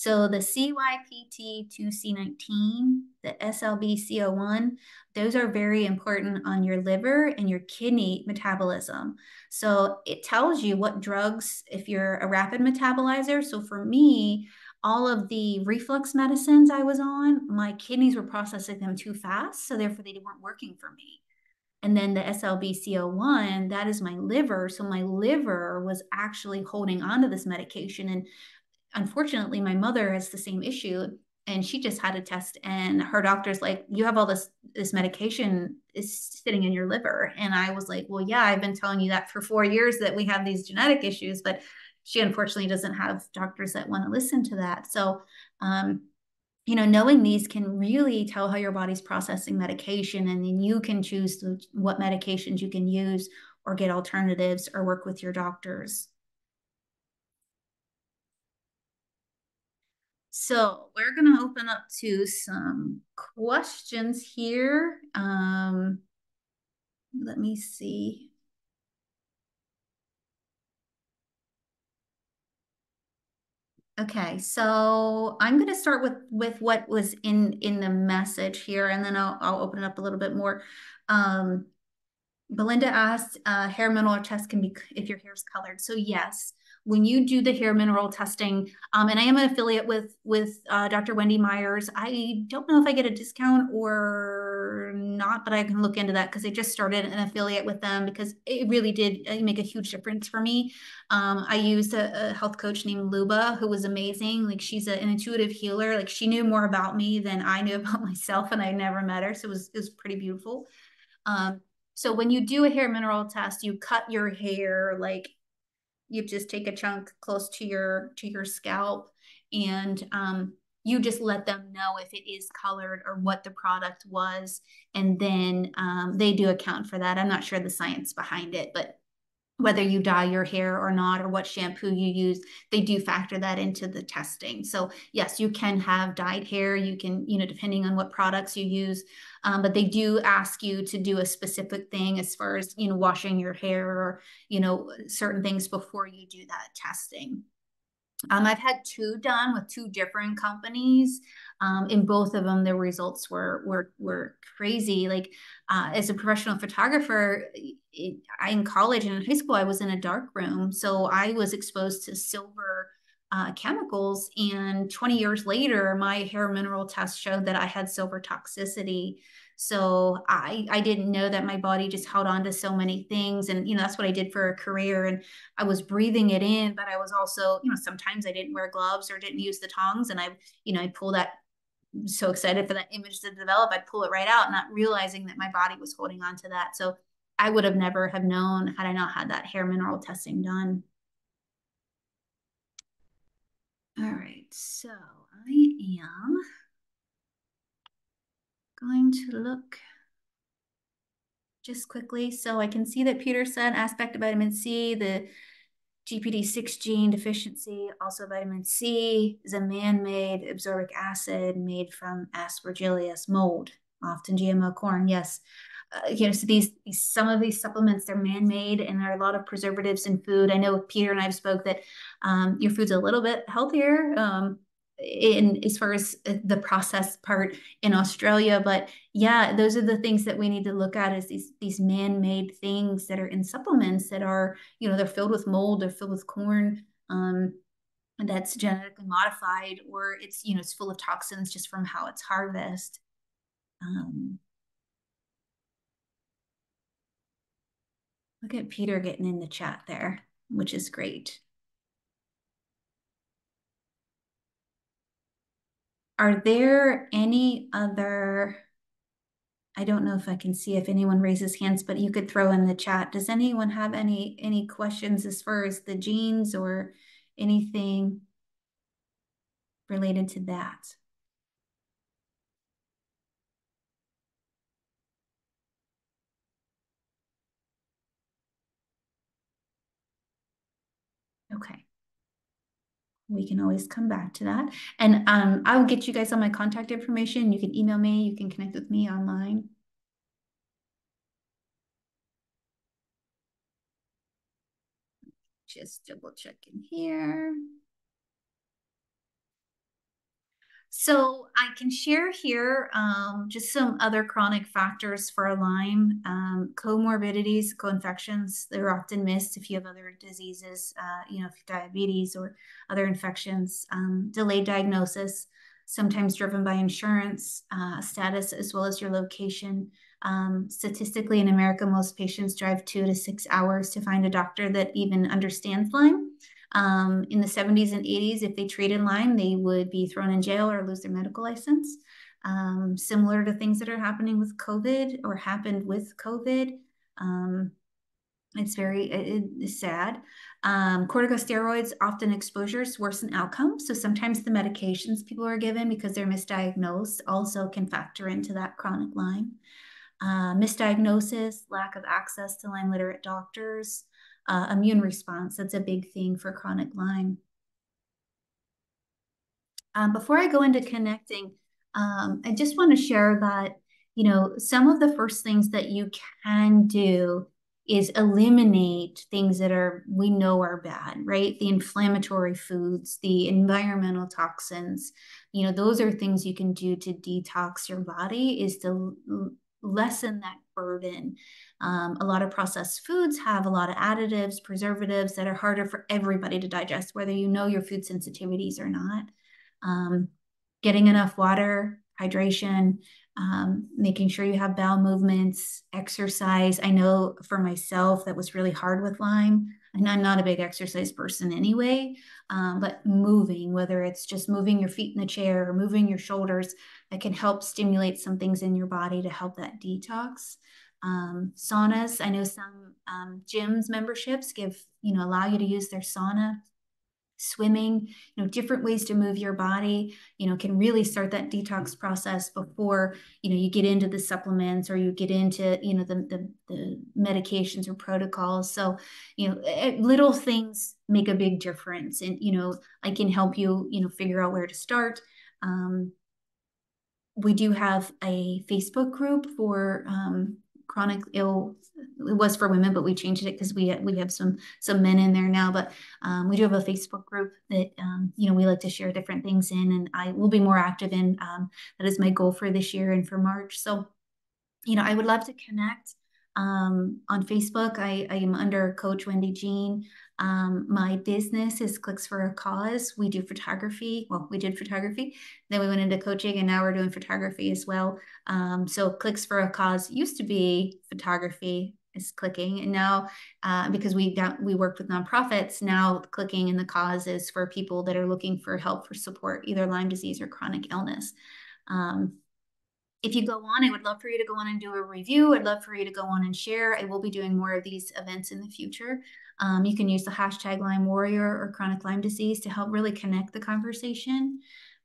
So the CYP2C19, the SLBCO1, those are very important on your liver and your kidney metabolism. So it tells you what drugs, if you're a rapid metabolizer. So for me, all of the reflux medicines I was on, my kidneys were processing them too fast. So therefore, they weren't working for me. And then the SLBCO1, that is my liver. So my liver was actually holding onto this medication. And unfortunately, my mother has the same issue and she just had a test and her doctor's like you have all this this medication is sitting in your liver. And i was like well yeah i've been telling you that for four years that we have these genetic issues but she unfortunately doesn't have doctors that want to listen to that. So um, you know knowing these can really tell how your body's processing medication and then you can choose what medications you can use or get alternatives or work with your doctors So we're going to open up to some questions here. Um, let me see. Okay, so I'm going to start with with what was in in the message here, and then I'll I'll open it up a little bit more. Um, Belinda asked, uh, hair mineral test can be if your hair is colored. So yes, when you do the hair mineral testing, um, and I am an affiliate with with uh, Dr. Wendy Myers. I don't know if I get a discount or not, but I can look into that because I just started an affiliate with them because it really did uh, make a huge difference for me. Um, I used a, a, health coach named Luba who was amazing. Like she's a, an intuitive healer. Like she knew more about me than I knew (laughs) about myself, and I never met her, so it was it was pretty beautiful. Um, so when you do a hair mineral test, you cut your hair like you just take a chunk close to your to your scalp and um, you just let them know if it is colored or what the product was. And then um, they do account for that. I'm not sure the science behind it but whether you dye your hair or not or what shampoo you use they do factor that into the testing. So yes you can have dyed hair. You can you know depending on what products you use um, but they do ask you to do a specific thing as far as you know washing your hair or you know certain things before you do that testing um, I've had two done with two different companies. Um, in both of them, the results were were were crazy. Like uh, as a professional photographer, it, I, in college and in high school, I was in a dark room, so I was exposed to silver uh, chemicals. And 20 years later, my hair mineral test showed that I had silver toxicity. So I I didn't know that my body just held on to so many things. And, you know, that's what I did for a career. And I was breathing it in, but I was also, you know, sometimes I didn't wear gloves or didn't use the tongs. And I, you know, I pull that so excited for that image to develop. I'd pull it right out, not realizing that my body was holding on to that. So I would have never have known had I not had that hair mineral testing done. All right, so I am going to look just quickly. So I can see that Peterson aspect of vitamin C, the GPD6 gene deficiency, also vitamin C, is a man-made absorbic acid made from aspergillus mold, often GMO corn. Yes, uh, you know, so these, these, some of these supplements they're man-made, and there are a lot of preservatives in food. I know Peter and I have spoke that um, your food's a little bit healthier. Um, in as far as uh, the process part in Australia. But yeah, those are the things that we need to look at is these these man-made things that are in supplements that are, you know, they're filled with mold, they're filled with corn. Um, that's genetically modified or it's you know it's full of toxins just from how it's harvested um, look at peter getting in the chat there which is great Are there any other, I don't know if I can see if anyone raises hands, but you could throw in the chat. Does anyone have any, any questions as far as the genes or anything related to that? Okay we can always come back to that. And um, I will get you guys all my contact information. You can email me, you can connect with me online. Just double checking here. So I can share here um, just some other chronic factors for Lyme. Um, comorbidities, co-infections, they're often missed if you have other diseases, uh, you know, diabetes or other infections. Um, delayed diagnosis, sometimes driven by insurance uh, status as well as your location. Um, statistically in America, most patients drive two to six hours to find a doctor that even understands Lyme. Um, in the 70s and 80s, if they treated Lyme, they would be thrown in jail or lose their medical license. Um, similar to things that are happening with COVID or happened with COVID. Um, it's very it, it's sad. Um, corticosteroids, often exposures worsen outcomes. So sometimes the medications people are given because they're misdiagnosed also can factor into that chronic Lyme. Uh, misdiagnosis, lack of access to Lyme literate doctors, uh, immune response. That's a big thing for chronic Lyme. Um, before I go into connecting, um, I just want to share that, you know, some of the first things that you can do is eliminate things that are we know are bad right the inflammatory foods the environmental toxins you know those are things you can do to detox your body is to lessen that burden um, a lot of processed foods have a lot of additives preservatives that are harder for everybody to digest whether you know your food sensitivities or not um, getting enough water hydration um, making sure you have bowel movements, exercise. I know for myself that was really hard with Lyme. And I'm not a big exercise person anyway, um, but moving, whether it's just moving your feet in the chair or moving your shoulders, that can help stimulate some things in your body to help that detox. Um, saunas, I know some um, gyms memberships give, you know, allow you to use their sauna swimming, you know, different ways to move your body, you know, can really start that detox process before, you know, you get into the supplements or you get into, you know, the, the, the medications or protocols. So, you know, little things make a big difference. And, you know, I can help you, you know, figure out where to start. Um, we do have a Facebook group for um, chronic ill it was for women but we changed it because we we have some some men in there now. But um, we do have a facebook group that um, you know we like to share different things in and i will be more active in um, that is my goal for this year and for march. So you know i would love to connect um, on facebook. I, I am under coach wendy jean um, my business is Clicks for a Cause. We do photography. Well, we did photography. Then we went into coaching, and now we're doing photography as well. Um, so, Clicks for a Cause used to be photography is clicking, and now uh, because we got, we worked with nonprofits, now clicking in the cause is for people that are looking for help for support, either Lyme disease or chronic illness. Um, if you go on, I would love for you to go on and do a review. I'd love for you to go on and share. I will be doing more of these events in the future. Um, you can use the hashtag Lyme Warrior or chronic Lyme disease to help really connect the conversation.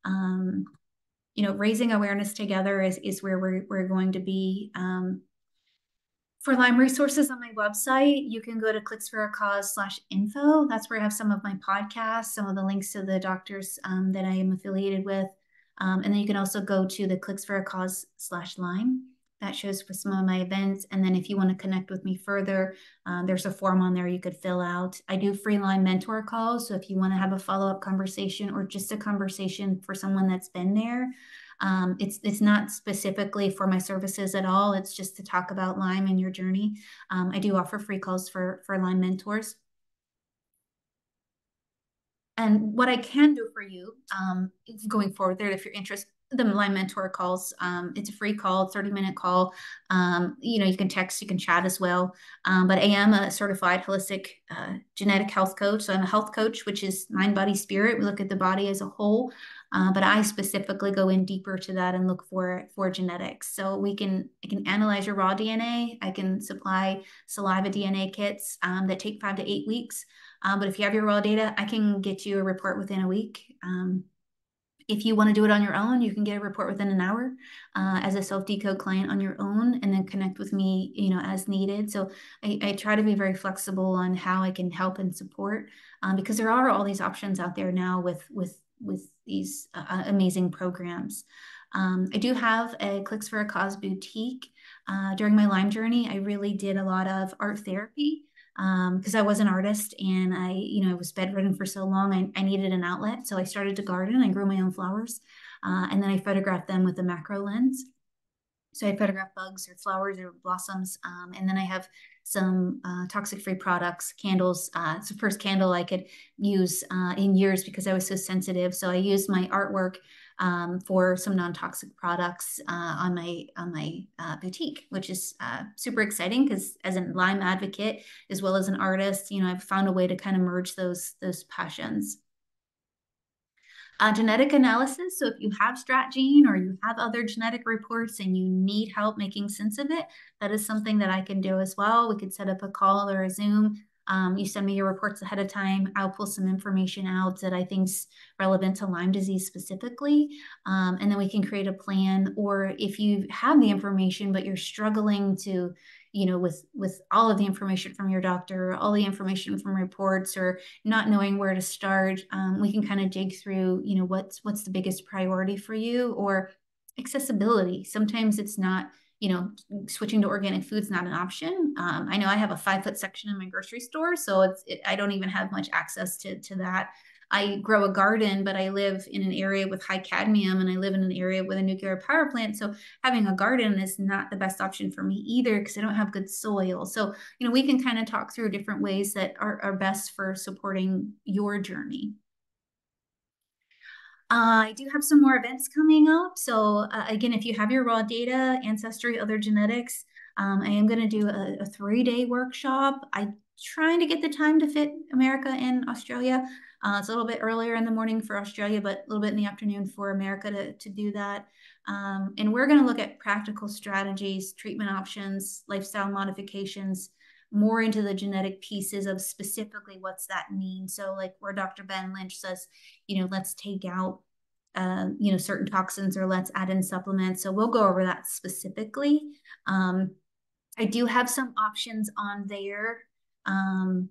Um, you know, raising awareness together is, is where we're, we're going to be. Um, for Lyme resources on my website, you can go to clicks for a cause slash info. That's where I have some of my podcasts, some of the links to the doctors um, that I am affiliated with. Um, and then you can also go to the clicks for a cause slash Lyme that shows for some of my events. And then if you want to connect with me further, um, there's a form on there you could fill out. I do free Lyme mentor calls. So if you want to have a follow up conversation or just a conversation for someone that's been there, um, it's it's not specifically for my services at all. It's just to talk about Lyme and your journey. Um, I do offer free calls for for Lyme mentors. And what I can do for you um, going forward there, if you're interested, the Lyme Mentor calls. Um, it's a free call, 30 minute call. Um, you know, you can text, you can chat as well. Um, but I am a certified holistic uh, genetic health coach. So I'm a health coach, which is mind, body, spirit. We look at the body as a whole. Uh, but I specifically go in deeper to that and look for for genetics. So we can I can analyze your raw DNA. I can supply saliva DNA kits um, that take five to eight weeks. Um, but if you have your raw data, I can get you a report within a week. If you want to do it on your own, you can get a report within an hour uh, as a self decode client on your own, and then connect with me, you know, as needed. So I, I try to be very flexible on how I can help and support, um, because there are all these options out there now with with with these uh, uh amazing programs. Um, I do have a Clicks for a Cause boutique. Uh, during my Lyme journey, I really did a lot of art therapy because um, I was an artist and I, you know, I was bedridden for so long. I, I needed an outlet. So I started to garden. I grew my own flowers. Uh, and then I photographed them with a macro lens. So I photograph bugs or flowers or blossoms. Um, and then I have some uh, toxic free products, candles. Uh, it's the first candle I could use uh, in years because I was so sensitive. So I used my artwork um, for some non-toxic products uh, on my on my uh, boutique, which is uh, super exciting because as a Lyme advocate as well as an artist, you know, I've found a way to kind of merge those those passions. Uh, genetic analysis. So if you have StrateGene or you have other genetic reports and you need help making sense of it, that is something that I can do as well. We could set up a call or a Zoom um, you send me your reports ahead of time. I'll pull some information out that I think's relevant to Lyme disease specifically, um, and then we can create a plan. Or if you have the information but you're struggling to, you know, with with all of the information from your doctor, all the information from reports, or not knowing where to start, um, we can kind of dig through, you know, what's what's the biggest priority for you, or accessibility. Sometimes it's not you know, switching to organic foods not an option. Um, I know I have a five foot section in my grocery store, so it's it, I don't even have much access to to that. I grow a garden, but I live in an area with high cadmium and I live in an area with a nuclear power plant. So having a garden is not the best option for me either because I don't have good soil. So, you know, we can kind of talk through different ways that are, are best for supporting your journey. Uh, I do have some more events coming up. So uh, again, if you have your raw data, ancestry, other genetics, um, I am going to do a, a three-day workshop. I'm trying to get the time to fit America and Australia. Uh, it's a little bit earlier in the morning for Australia, but a little bit in the afternoon for America to, to do that. Um, and we're going to look at practical strategies, treatment options, lifestyle modifications, more into the genetic pieces of specifically what's that mean. So like where Dr. Ben Lynch says, you know, let's take out, uh, you know, certain toxins or let's add in supplements. So we'll go over that specifically. Um, I do have some options on there. Um,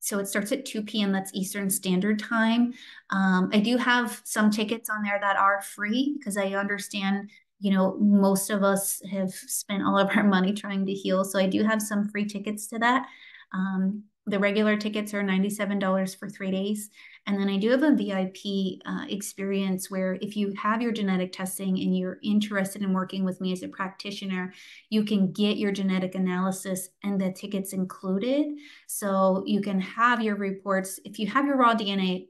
so it starts at 2 p.m. That's Eastern Standard Time. Um, I do have some tickets on there that are free because I understand you know, most of us have spent all of our money trying to heal. So I do have some free tickets to that. Um, the regular tickets are $97 for three days. And then I do have a VIP uh, experience where if you have your genetic testing and you're interested in working with me as a practitioner, you can get your genetic analysis and the tickets included. So you can have your reports. If you have your raw DNA,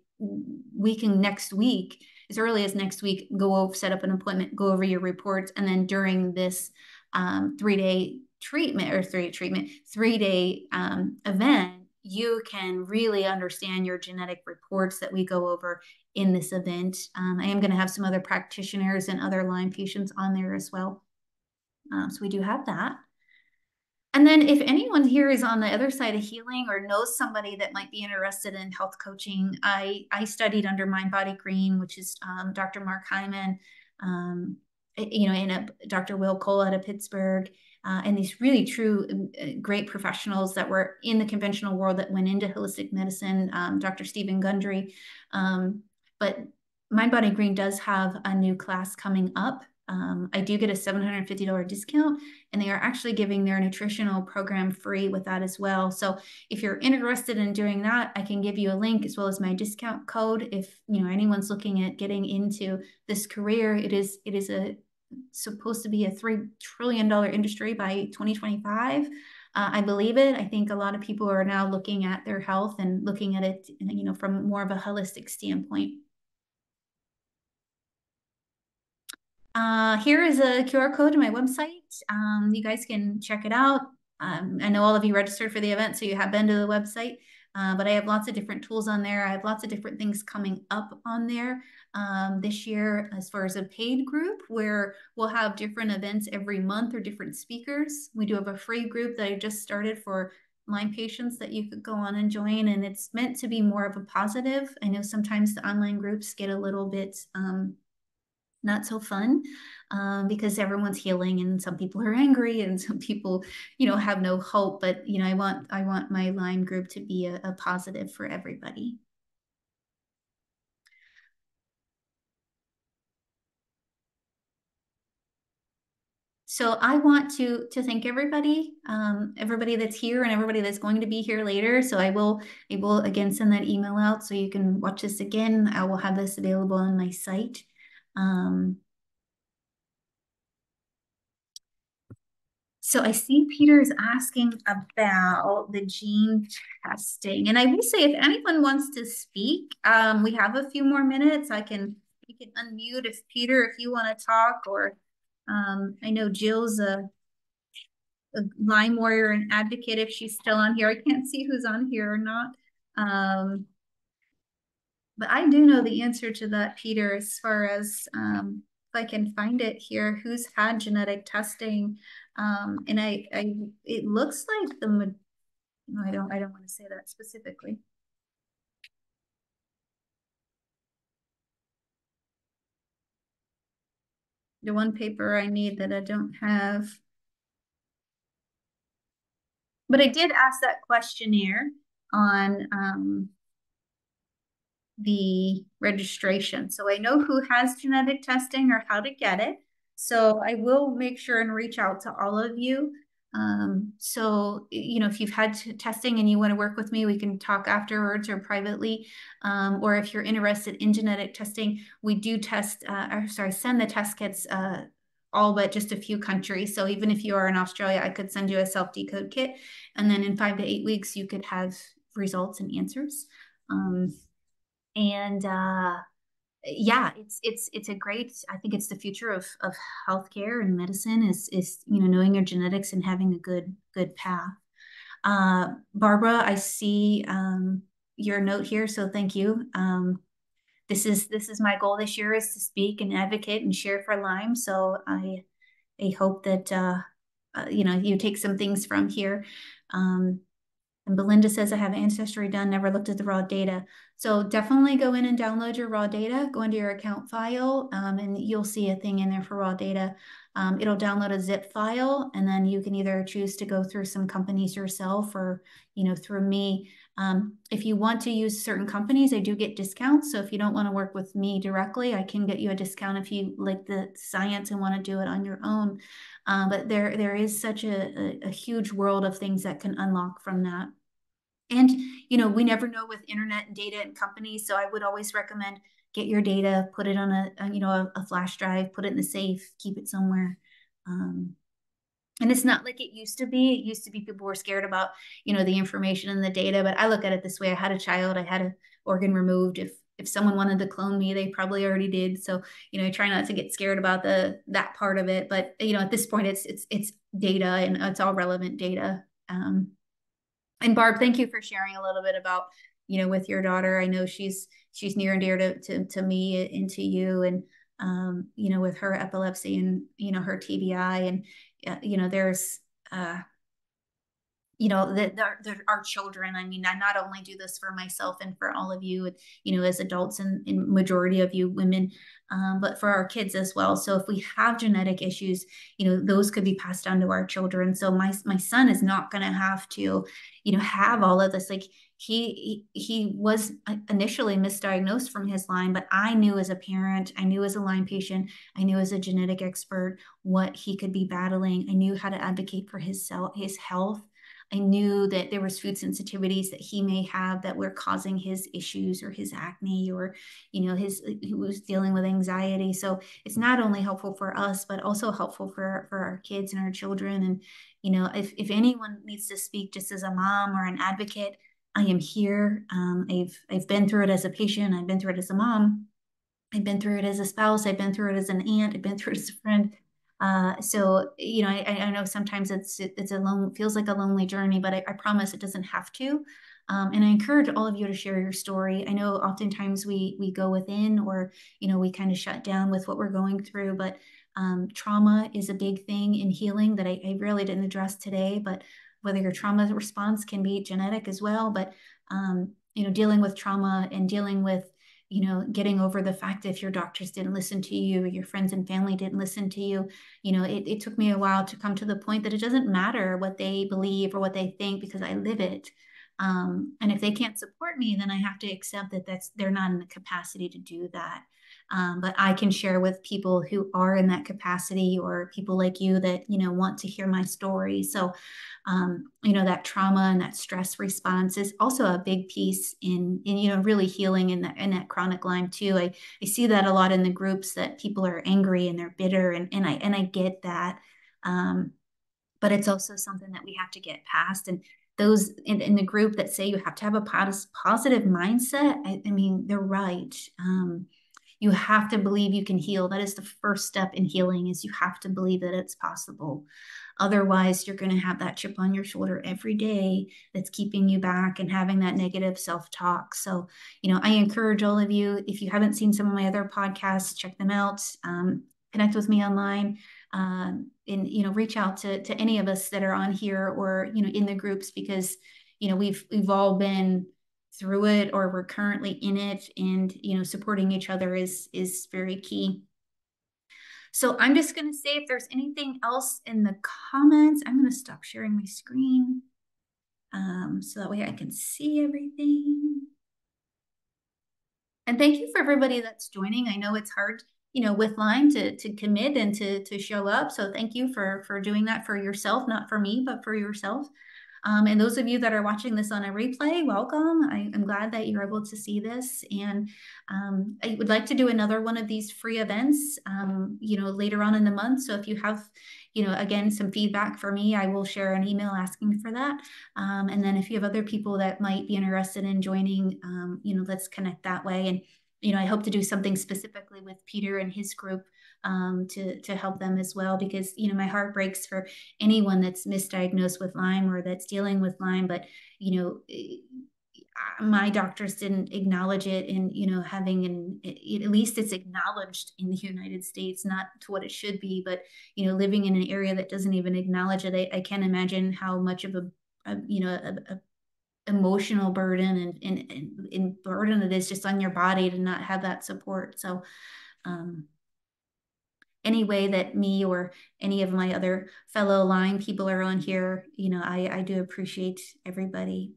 we can next week as early as next week, go over, set up an appointment, go over your reports, and then during this um, three day treatment or three treatment, three day um, event, you can really understand your genetic reports that we go over in this event. Um, I am going to have some other practitioners and other Lyme patients on there as well. Um, so we do have that. And then if anyone here is on the other side of healing or knows somebody that might be interested in health coaching, I, I studied under Mind Body Green, which is um, Dr. Mark Hyman, um, you know, and a, Dr. Will Cole out of Pittsburgh, uh, and these really true uh, great professionals that were in the conventional world that went into holistic medicine, um, Dr. Stephen Gundry. Um, but Mind Body Green does have a new class coming up um, I do get a $750 discount, and they are actually giving their nutritional program free with that as well. So if you're interested in doing that, I can give you a link as well as my discount code. If you know anyone's looking at getting into this career, it is it is a supposed to be a three trillion dollar industry by 2025. Uh, I believe it. I think a lot of people are now looking at their health and looking at it, you know, from more of a holistic standpoint. Uh, here is a QR code to my website. Um, you guys can check it out. Um, I know all of you registered for the event, so you have been to the website, uh, but I have lots of different tools on there. I have lots of different things coming up on there um, this year as far as a paid group where we'll have different events every month or different speakers. We do have a free group that I just started for Lyme patients that you could go on and join, and it's meant to be more of a positive. I know sometimes the online groups get a little bit um, not so fun um, because everyone's healing and some people are angry and some people you know have no hope but you know i want i want my Lyme group to be a, a positive for everybody so I want to to thank everybody, um, everybody that's here and everybody that's going to be here later. So I will I will again send that email out so you can watch this again. I will have this available on my site. Um, so I see Peter is asking about the gene testing. And I will say, if anyone wants to speak, um, we have a few more minutes. I can you can unmute if Peter, if you want to talk, or um, I know Jill's a, a Lyme warrior and advocate if she's still on here. I can't see who's on here or not. Um, but I do know the answer to that, Peter, as far as um, if I can find it here, who's had genetic testing. Um, and I, I, it looks like the, no, I don't, I don't want to say that specifically. The one paper I need that I don't have but I did ask that questionnaire on um, the registration. So I know who has genetic testing or how to get it. So I will make sure and reach out to all of you. Um, so, you know, if you've had testing and you want to work with me, we can talk afterwards or privately. Um, or if you're interested in genetic testing, we do test, uh, or sorry, send the test kits uh, all but just a few countries. So even if you are in Australia, I could send you a self decode kit. And then in five to eight weeks, you could have results and answers. Um, and uh, yeah, it's it's it's a great. I think it's the future of of healthcare and medicine is is you know knowing your genetics and having a good good path. Uh, Barbara, I see um, your note here, so thank you. Um, this is this is my goal this year is to speak and advocate and share for Lyme. So I I hope that uh, uh, you know you take some things from here. Um, and Belinda says I have ancestry done, never looked at the raw data. So definitely go in and download your raw data, go into your account file, um, and you'll see a thing in there for raw data. Um, it'll download a zip file, and then you can either choose to go through some companies yourself or, you know, through me. Um, if you want to use certain companies, I do get discounts. So if you don't want to work with me directly, I can get you a discount if you like the science and want to do it on your own. Uh, but there, there is such a, a, a huge world of things that can unlock from that. And, you know, we never know with internet and data and companies. So I would always recommend get your data, put it on a, a you know, a, a, flash drive, put it in the safe, keep it somewhere. Um, and it's not like it used to be. It used to be people were scared about, you know, the information and the data. But I look at it this way: I had a child, I had an organ removed. If if someone wanted to clone me, they probably already did. So you know, I try not to get scared about the that part of it. But you know, at this point, it's it's it's data and it's all relevant data. Um, and Barb, thank you for sharing a little bit about, you know, with your daughter. I know she's she's near and dear to to, to me and to you, and um, you know, with her epilepsy and you know her TBI, and uh, you know, there's uh, you know that are children. I mean i not only do this for myself and for all of you you know as adults and, and majority of you women um, but for our kids as well. So if we have genetic issues you know those could be passed down to our children. So my my son is not going to have to you know have all of this. Like he he was initially misdiagnosed from his Lyme but i knew as a parent i knew as a Lyme patient i knew as a genetic expert what he could be battling. I knew how to advocate for his self his health I knew that there was food sensitivities that he may have that were causing his issues or his acne or, you know, his he was dealing with anxiety. So it's not only helpful for us, but also helpful for for our kids and our children. And, you know, if if anyone needs to speak just as a mom or an advocate, I am here. Um, I've I've been through it as a patient. I've been through it as a mom. I've been through it as a spouse. I've been through it as an aunt. I've been through it as a friend. Uh, so you know, I, I know sometimes it's it's a lone feels like a lonely journey, but I, I promise it doesn't have to. Um, and I encourage all of you to share your story. I know oftentimes we we go within, or you know, we kind of shut down with what we're going through, but um, trauma is a big thing in healing that I, I really didn't address today. But whether your trauma response can be genetic as well, but um, you know, dealing with trauma and dealing with you know getting over the fact if your doctors didn't listen to you your friends and family didn't listen to you you know it, it took me a while to come to the point that it doesn't matter what they believe or what they think because i live it. Um, and if they can't support me then i have to accept that that's they're not in the capacity to do that um, but i can share with people who are in that capacity or people like you that you know want to hear my story so um, you know that trauma and that stress response is also a big piece in in you know really healing in that in that chronic Lyme too. I I see that a lot in the groups that people are angry and they're bitter and and I and I get that. Um, but it's also something that we have to get past and those in, in the group that say you have to have a positive mindset I, I mean they're right um, you have to believe you can heal that is the first step in healing is you have to believe that it's possible Otherwise, you're going to have that chip on your shoulder every day that's keeping you back and having that negative self talk. So, you know, I encourage all of you, if you haven't seen some of my other podcasts, check them out. Um, connect with me online um, and, you know, reach out to, to any of us that are on here or, you know, in the groups because, you know, we've, we've all been through it or we're currently in it and, you know, supporting each other is, is very key. So I'm just going to say if there's anything else in the comments, I'm going to stop sharing my screen. um, so that way I can see everything. And thank you for everybody that's joining. I know it's hard, you know, with Lyme to to commit and to to show up. So thank you for for doing that for yourself, not for me, but for yourself. Um, and those of you that are watching this on a replay, welcome. I, am glad that you're able to see this. And um, I would like to do another one of these free events, um, you know, later on in the month. So if you have, you know, again, some feedback for me, I will share an email asking for that. Um, and then if you have other people that might be interested in joining, um, you know, let's connect that way. And, you know, I hope to do something specifically with Peter and his group um, to to help them as well because you know my heart breaks for anyone that's misdiagnosed with Lyme or that's dealing with Lyme, but you know eh, my doctors didn't acknowledge it and you know having an it, at least it's acknowledged in the united states not to what it should be but you know living in an area that doesn't even acknowledge it i, I can't imagine how much of a, a you know a, a, emotional burden and, and, and, and burden it is just on your body to not have that support. So um any way that me or any of my other fellow Lyme people are on here, you know, I, I do appreciate everybody.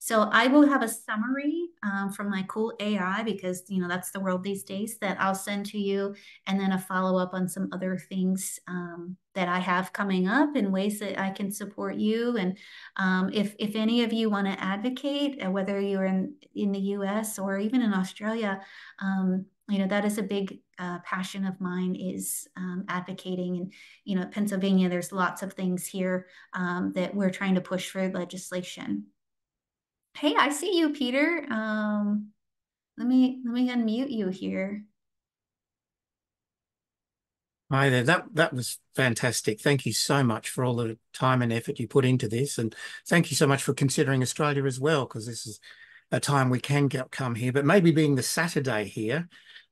So I will have a summary um, from my cool AI because you know that's the world these days that I'll send to you, and then a follow up on some other things um, that I have coming up in ways that I can support you. And um, if if any of you want to advocate, uh, whether you're in in the U.S. or even in Australia, um, you know that is a big uh, passion of mine is um, advocating and you know pennsylvania there's lots of things here um, that we're trying to push for legislation hey i see you peter um, let me let me unmute you here Hi there. That that was fantastic. Thank you so much for all the time and effort you put into this, and thank you so much for considering Australia as well, because this is a time we can get, come here. But maybe being the Saturday here,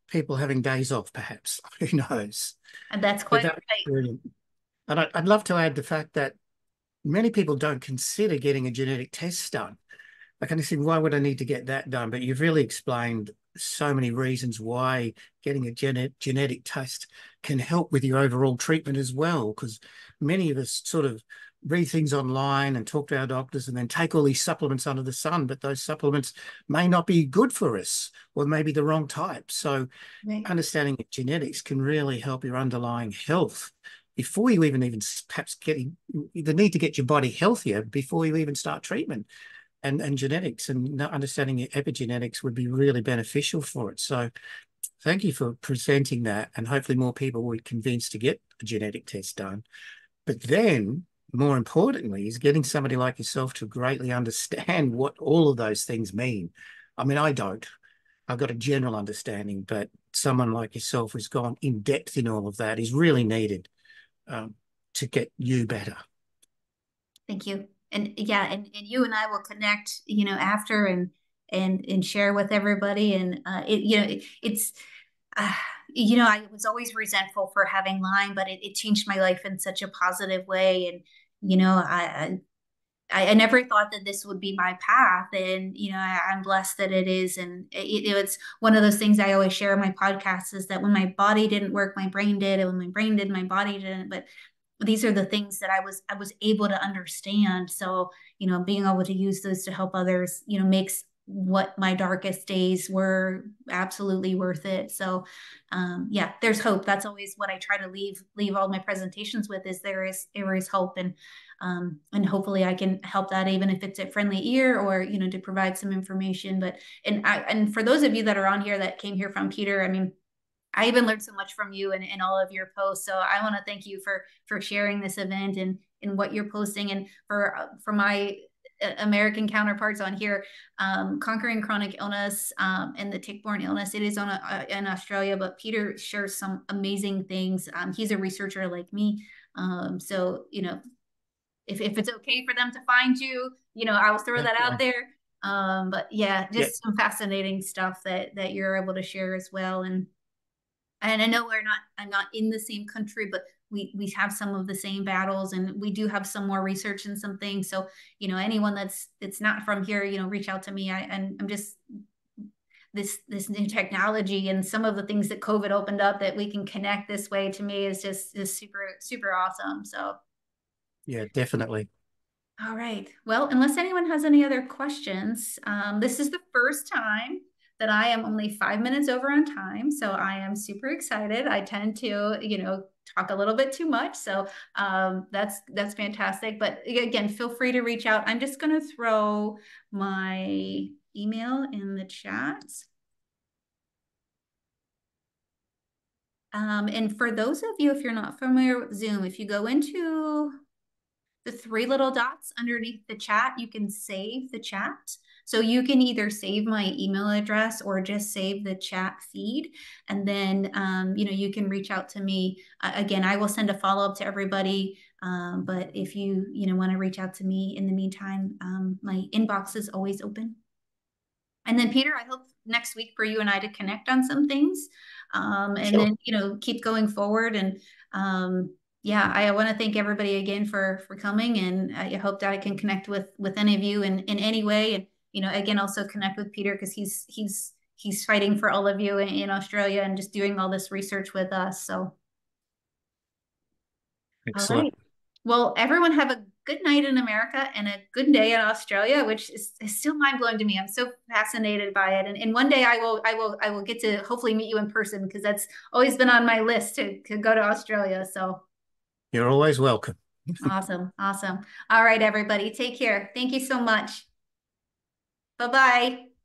people having days off, perhaps. (laughs) Who knows? And that's quite that brilliant. And I'd, I'd love to add the fact that many people don't consider getting a genetic test done. I kind of think, why would I need to get that done? But you've really explained so many reasons why getting a genet genetic test can help with your overall treatment as well. Because many of us sort of read things online and talk to our doctors and then take all these supplements under the sun, but those supplements may not be good for us or maybe the wrong type. So right. understanding genetics can really help your underlying health before you even even perhaps getting the need to get your body healthier before you even start treatment. And, and genetics and understanding epigenetics would be really beneficial for it. So thank you for presenting that and hopefully more people will be convinced to get a genetic test done. But then more importantly, is getting somebody like yourself to greatly understand what all of those things mean. I mean, I don't. I've got a general understanding, but someone like yourself who's gone in depth in all of that is really needed um, to get you better. Thank you. And yeah, and, and you and I will connect, you know, after and and and share with everybody. And uh, it, you know, it, it's. Uh, you know, I was always resentful for having Lyme, but it, it changed my life in such a positive way. And you know, I, I, I never thought that this would be my path. And, you know, I, am blessed that it is. And it, it's one of those things I always share in my podcast is that when my body didn't work, my brain did. And when my brain did, my body didn't. But these are the things that I was I was able to understand. So, you know, being able to use those to help others, you know, makes what my darkest days were absolutely worth it. So um, yeah there's hope. That's always what i try to leave leave all my presentations with is there is there is hope. And um, and hopefully i can help that even if it's a friendly ear or you know to provide some information. But and i and for those of you that are on here that came here from peter i mean I even learned so much from you and, and all of your posts. So I want to thank you for for sharing this event and and what you're posting. And for for my American counterparts on here, um, conquering chronic illness um, and the tick-borne illness. It is on a, uh, in Australia, but Peter shares some amazing things. Um, he's a researcher like me, um, so you know, if if it's okay for them to find you, you know, I will throw that out there. Um, but yeah, just yeah. some fascinating stuff that that you're able to share as well. And and I know we're not I'm not in the same country, but we we have some of the same battles and we do have some more research and some things so you know anyone that's that's not from here you know reach out to me I, and i'm just this this new technology and some of the things that covid opened up that we can connect this way to me is just is super super awesome so yeah definitely All right. Well, unless anyone has any other questions, um, this is the first time that I am only five minutes over on time. So I am super excited. I tend to, you know, talk a little bit too much. So um, that's that's fantastic. But again, feel free to reach out. I'm just going to throw my email in the chat. Um, and for those of you, if you're not familiar with Zoom, if you go into the three little dots underneath the chat, you can save the chat. So you can either save my email address or just save the chat feed. And then, um, you know, you can reach out to me. Uh, again, I will send a follow up to everybody. Um, but if you, you know, want to reach out to me in the meantime, um, my inbox is always open. And then Peter, I hope next week for you and I to connect on some things. Um, and sure. then, you know, keep going forward and, um, yeah, I want to thank everybody again for for coming, and I hope that I can connect with with any of you in in any way, and you know, again, also connect with Peter because he's he's he's fighting for all of you in, in, Australia and just doing all this research with us. So, Excellent. all right. Well, everyone have a good night in America and a good day in Australia, which is, is still mind blowing to me. I'm so fascinated by it. And, and one day I will, I will, I will get to hopefully meet you in person because that's always been on my list to, to go to Australia. So you're always welcome. (laughs) awesome. Awesome. All right, everybody. Take care. Thank you so much. Bye bye.